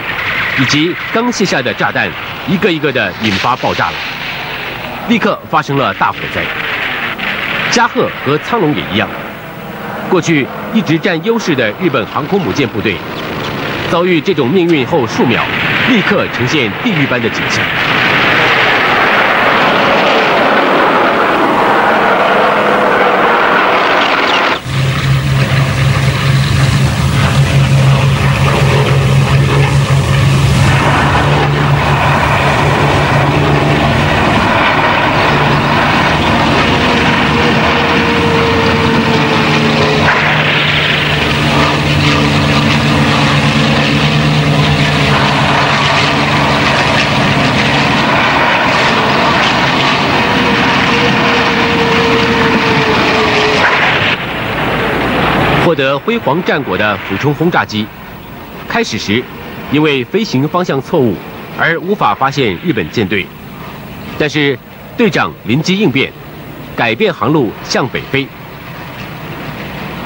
以及刚卸下的炸弹，一个一个的引发爆炸了，立刻发生了大火灾。加贺和苍龙也一样，过去一直占优势的日本航空母舰部队，遭遇这种命运后数秒，立刻呈现地狱般的景象。获得辉煌战果的俯冲轰炸机，开始时因为飞行方向错误而无法发现日本舰队，但是队长临机应变，改变航路向北飞，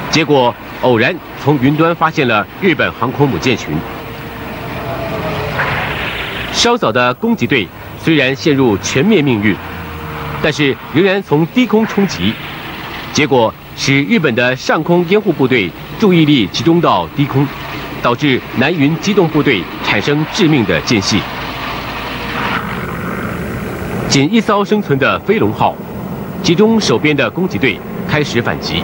结果偶然从云端发现了日本航空母舰群。稍早的攻击队虽然陷入全灭命运，但是仍然从低空冲击，结果使日本的上空掩护部队注意力集中到低空，导致南云机动部队产生致命的间隙。仅一艘生存的飞龙号，其中守边的攻击队开始反击，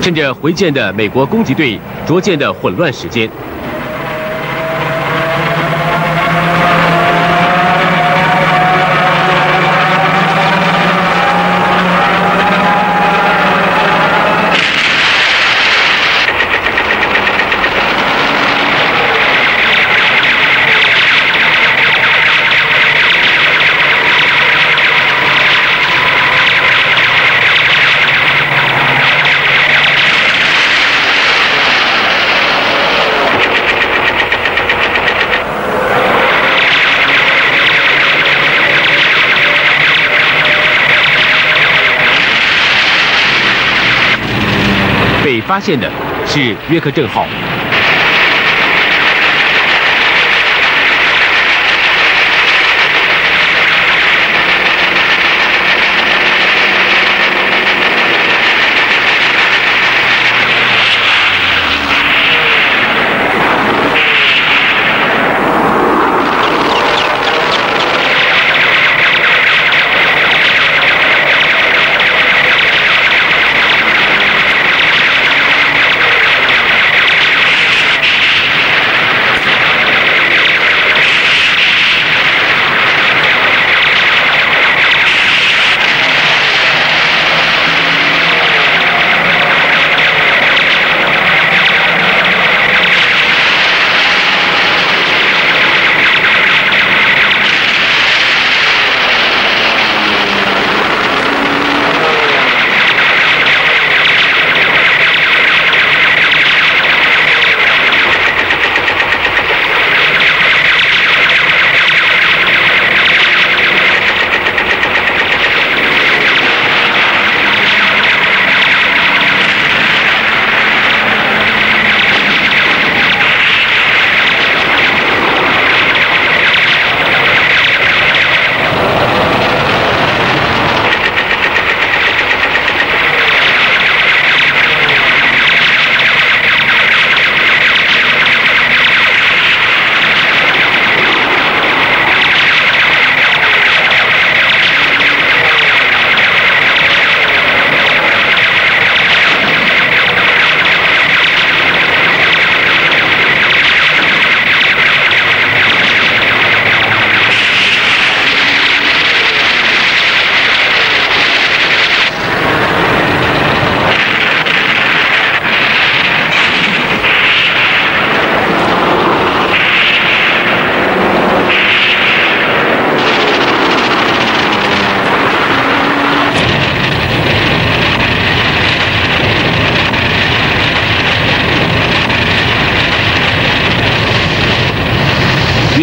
趁着回舰的美国攻击队着舰的混乱时间。发现的是约克镇号。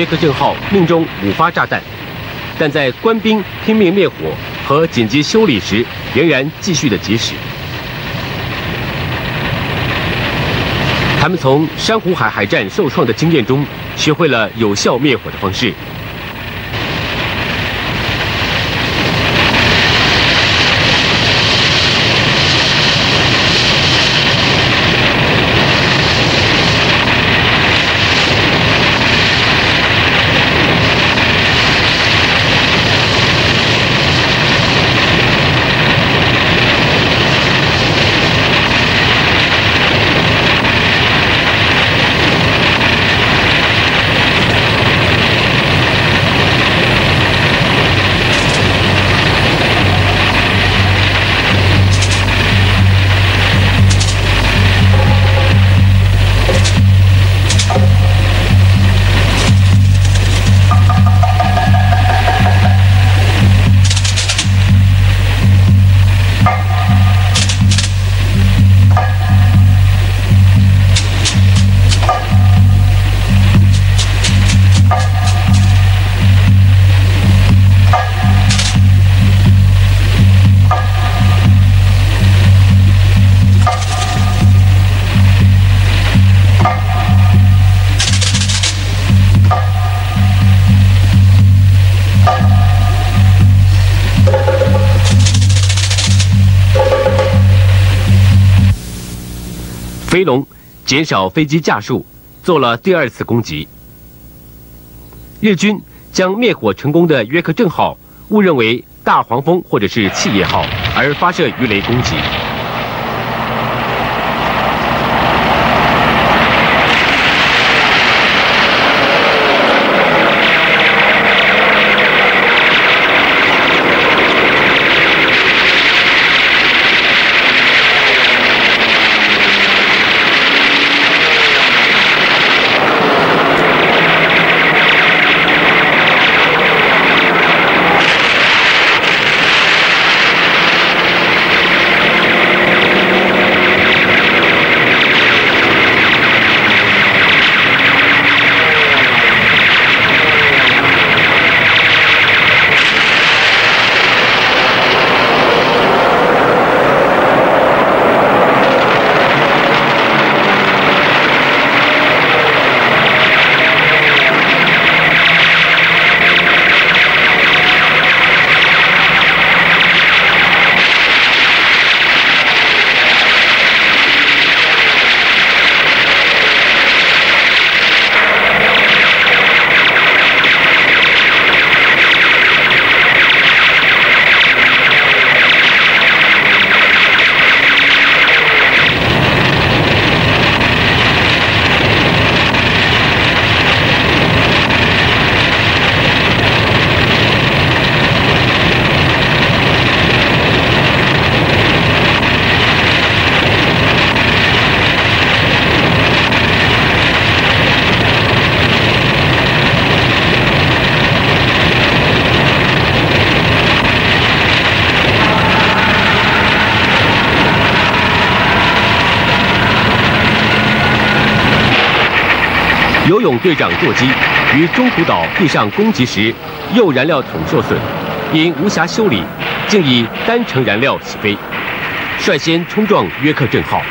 约克镇号命中五发炸弹，但在官兵拼命灭火和紧急修理时，仍然继续的及时。他们从珊瑚海海战受创的经验中，学会了有效灭火的方式。飞龙减少飞机架数，做了第二次攻击。日军将灭火成功的约克镇号误认为大黄蜂或者是企业号，而发射鱼雷攻击。队长座机于中途岛地上攻击时，右燃料桶受损，因无暇修理，竟以单程燃料起飞，率先冲撞约克镇号。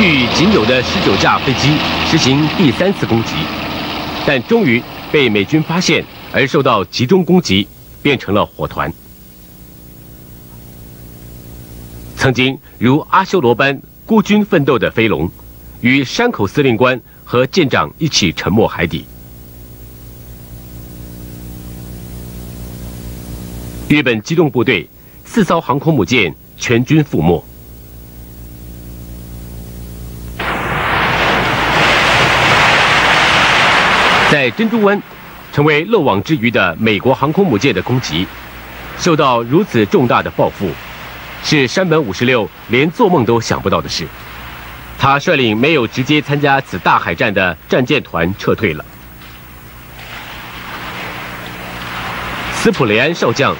与仅有的十九架飞机实行第三次攻击，但终于被美军发现而受到集中攻击，变成了火团。曾经如阿修罗般孤军奋斗的飞龙，与山口司令官和舰长一起沉没海底。日本机动部队四艘航空母舰全军覆没。在珍珠湾成为漏网之鱼的美国航空母舰的攻击，受到如此重大的报复，是山本五十六连做梦都想不到的事。他率领没有直接参加此大海战的战舰团撤退了。斯普雷安少将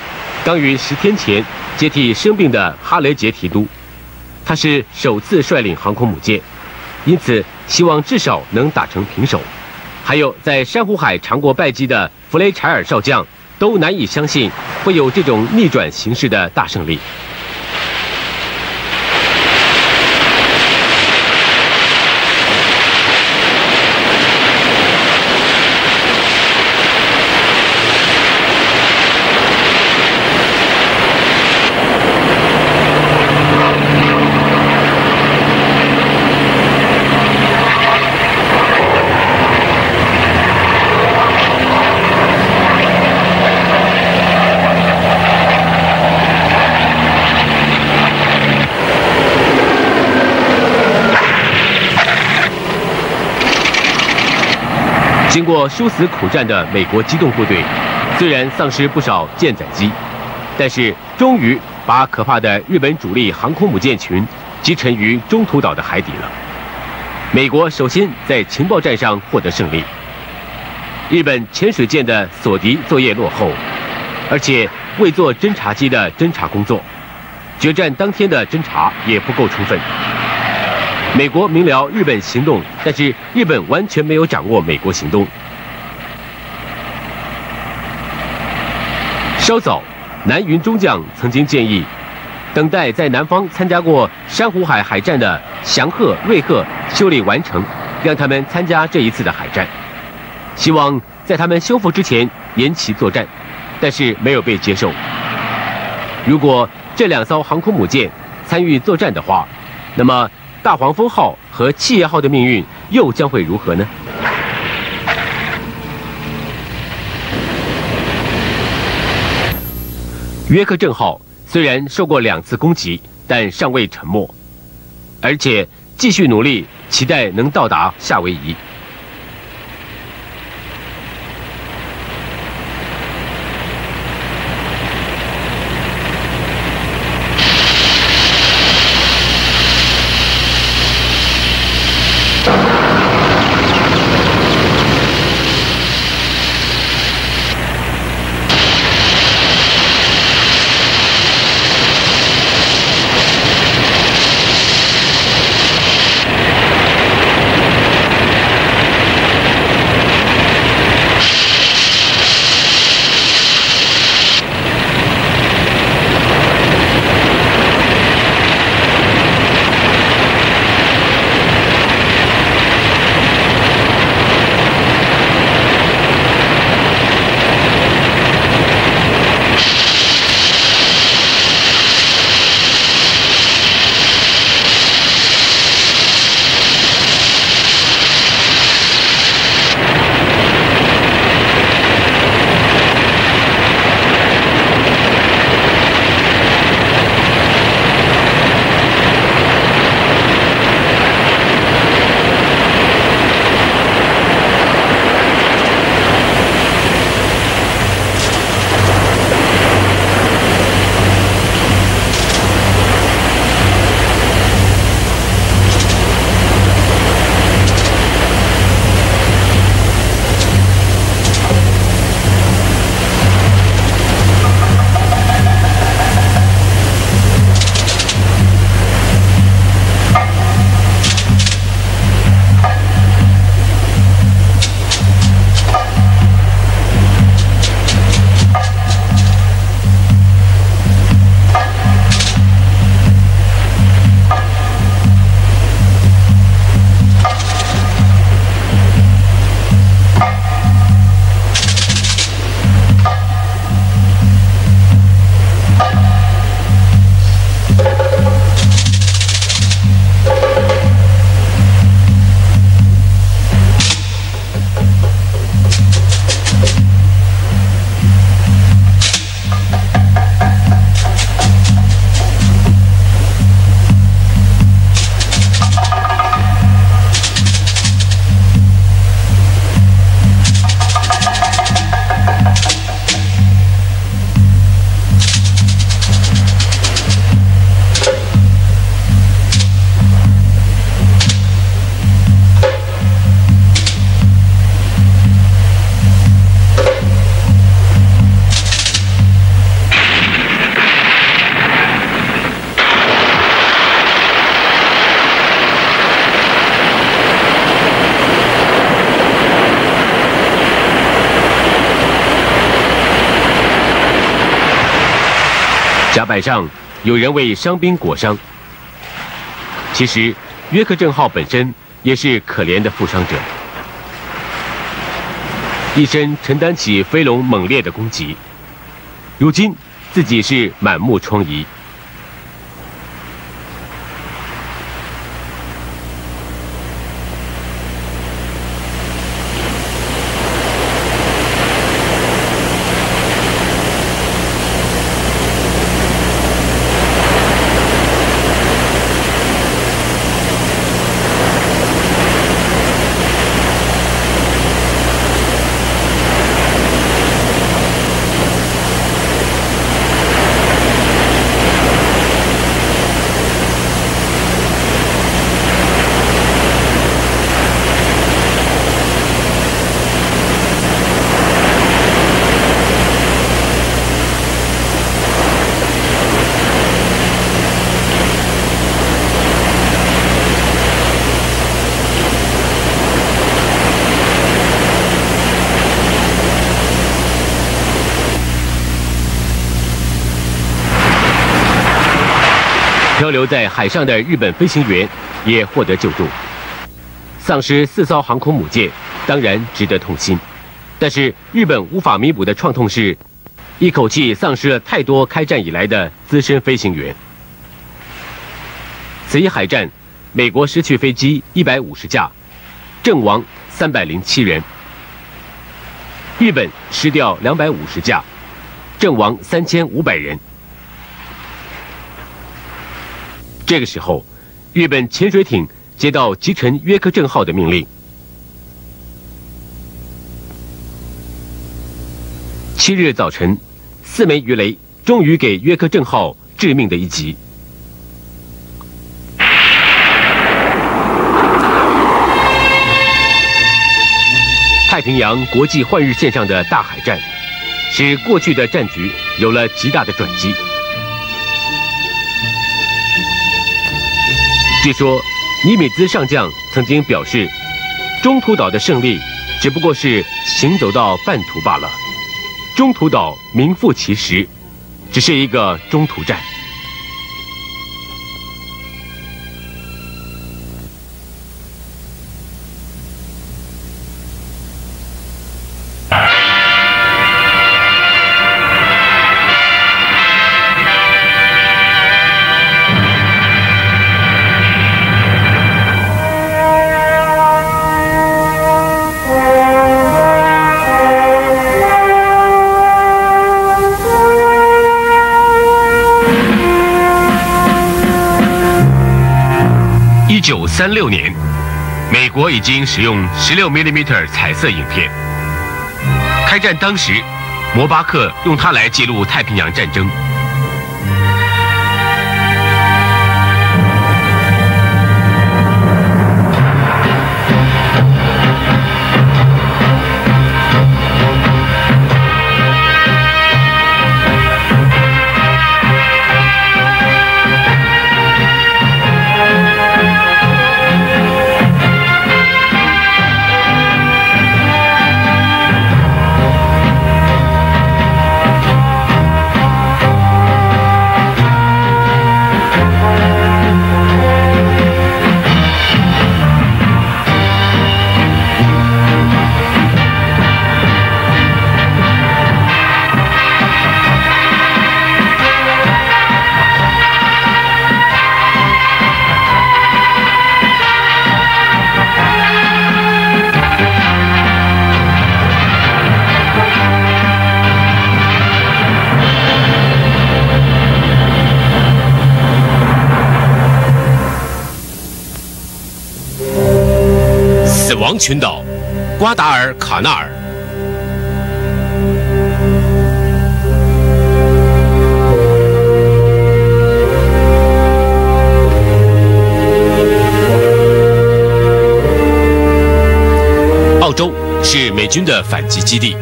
刚于十天前接替生病的哈雷杰提督，他是首次率领航空母舰，因此希望至少能打成平手。还有在珊瑚海尝过败绩的弗雷柴尔少将，都难以相信会有这种逆转形势的大胜利。经过殊死苦战的美国机动部队，虽然丧失不少舰载机，但是终于把可怕的日本主力航空母舰群击沉于中途岛的海底了。美国首先在情报战上获得胜利。日本潜水舰的锁敌作业落后，而且未做侦察机的侦察工作，决战当天的侦察也不够充分。美国明了日本行动，但是日本完全没有掌握美国行动。稍早，南云中将曾经建议，等待在南方参加过珊瑚海海战的祥鹤、瑞鹤修理完成，让他们参加这一次的海战，希望在他们修复之前延期作战，但是没有被接受。如果这两艘航空母舰参与作战的话，那么。大黄蜂号和企业号的命运又将会如何呢？约克镇号虽然受过两次攻击，但尚未沉没，而且继续努力，期待能到达夏威夷。上有人为伤兵裹伤。其实，约克镇号本身也是可怜的负伤者，一身承担起飞龙猛烈的攻击，如今自己是满目疮痍。漂流在海上的日本飞行员也获得救助。丧失四艘航空母舰，当然值得痛心。但是日本无法弥补的创痛是，一口气丧失了太多开战以来的资深飞行员。此一海战，美国失去飞机一百五十架，阵亡三百零七人；日本失掉两百五十架，阵亡三千五百人。这个时候，日本潜水艇接到击沉约克镇号的命令。七日早晨，四枚鱼雷终于给约克镇号致命的一击。太平洋国际换日线上的大海战，使过去的战局有了极大的转机。据说，尼米兹上将曾经表示，中途岛的胜利只不过是行走到半途罢了。中途岛名副其实，只是一个中途站。经使用十六 mm 彩色影片。开战当时，摩巴克用它来记录太平洋战争。群岛，瓜达尔卡纳尔。澳洲是美军的反击基地，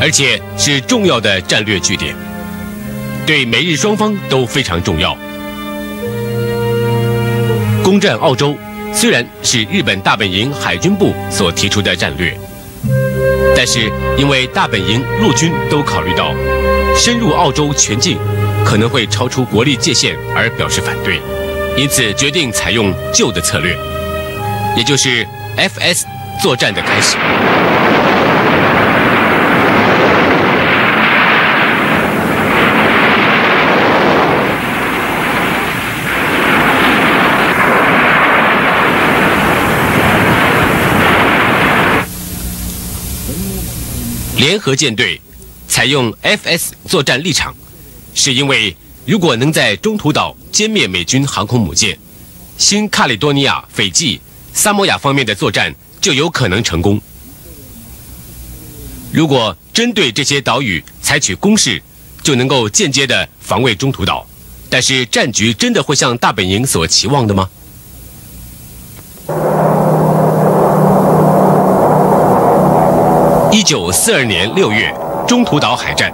而且是重要的战略据点，对美日双方都非常重要。攻占澳洲。虽然是日本大本营海军部所提出的战略，但是因为大本营陆军都考虑到深入澳洲全境可能会超出国力界限而表示反对，因此决定采用旧的策略，也就是 FS 作战的开始。联合舰队采用 FS 作战立场，是因为如果能在中途岛歼灭美军航空母舰，新卡里多尼亚、斐济、萨摩亚方面的作战就有可能成功。如果针对这些岛屿采取攻势，就能够间接的防卫中途岛。但是战局真的会像大本营所期望的吗？一九四二年六月，中途岛海战。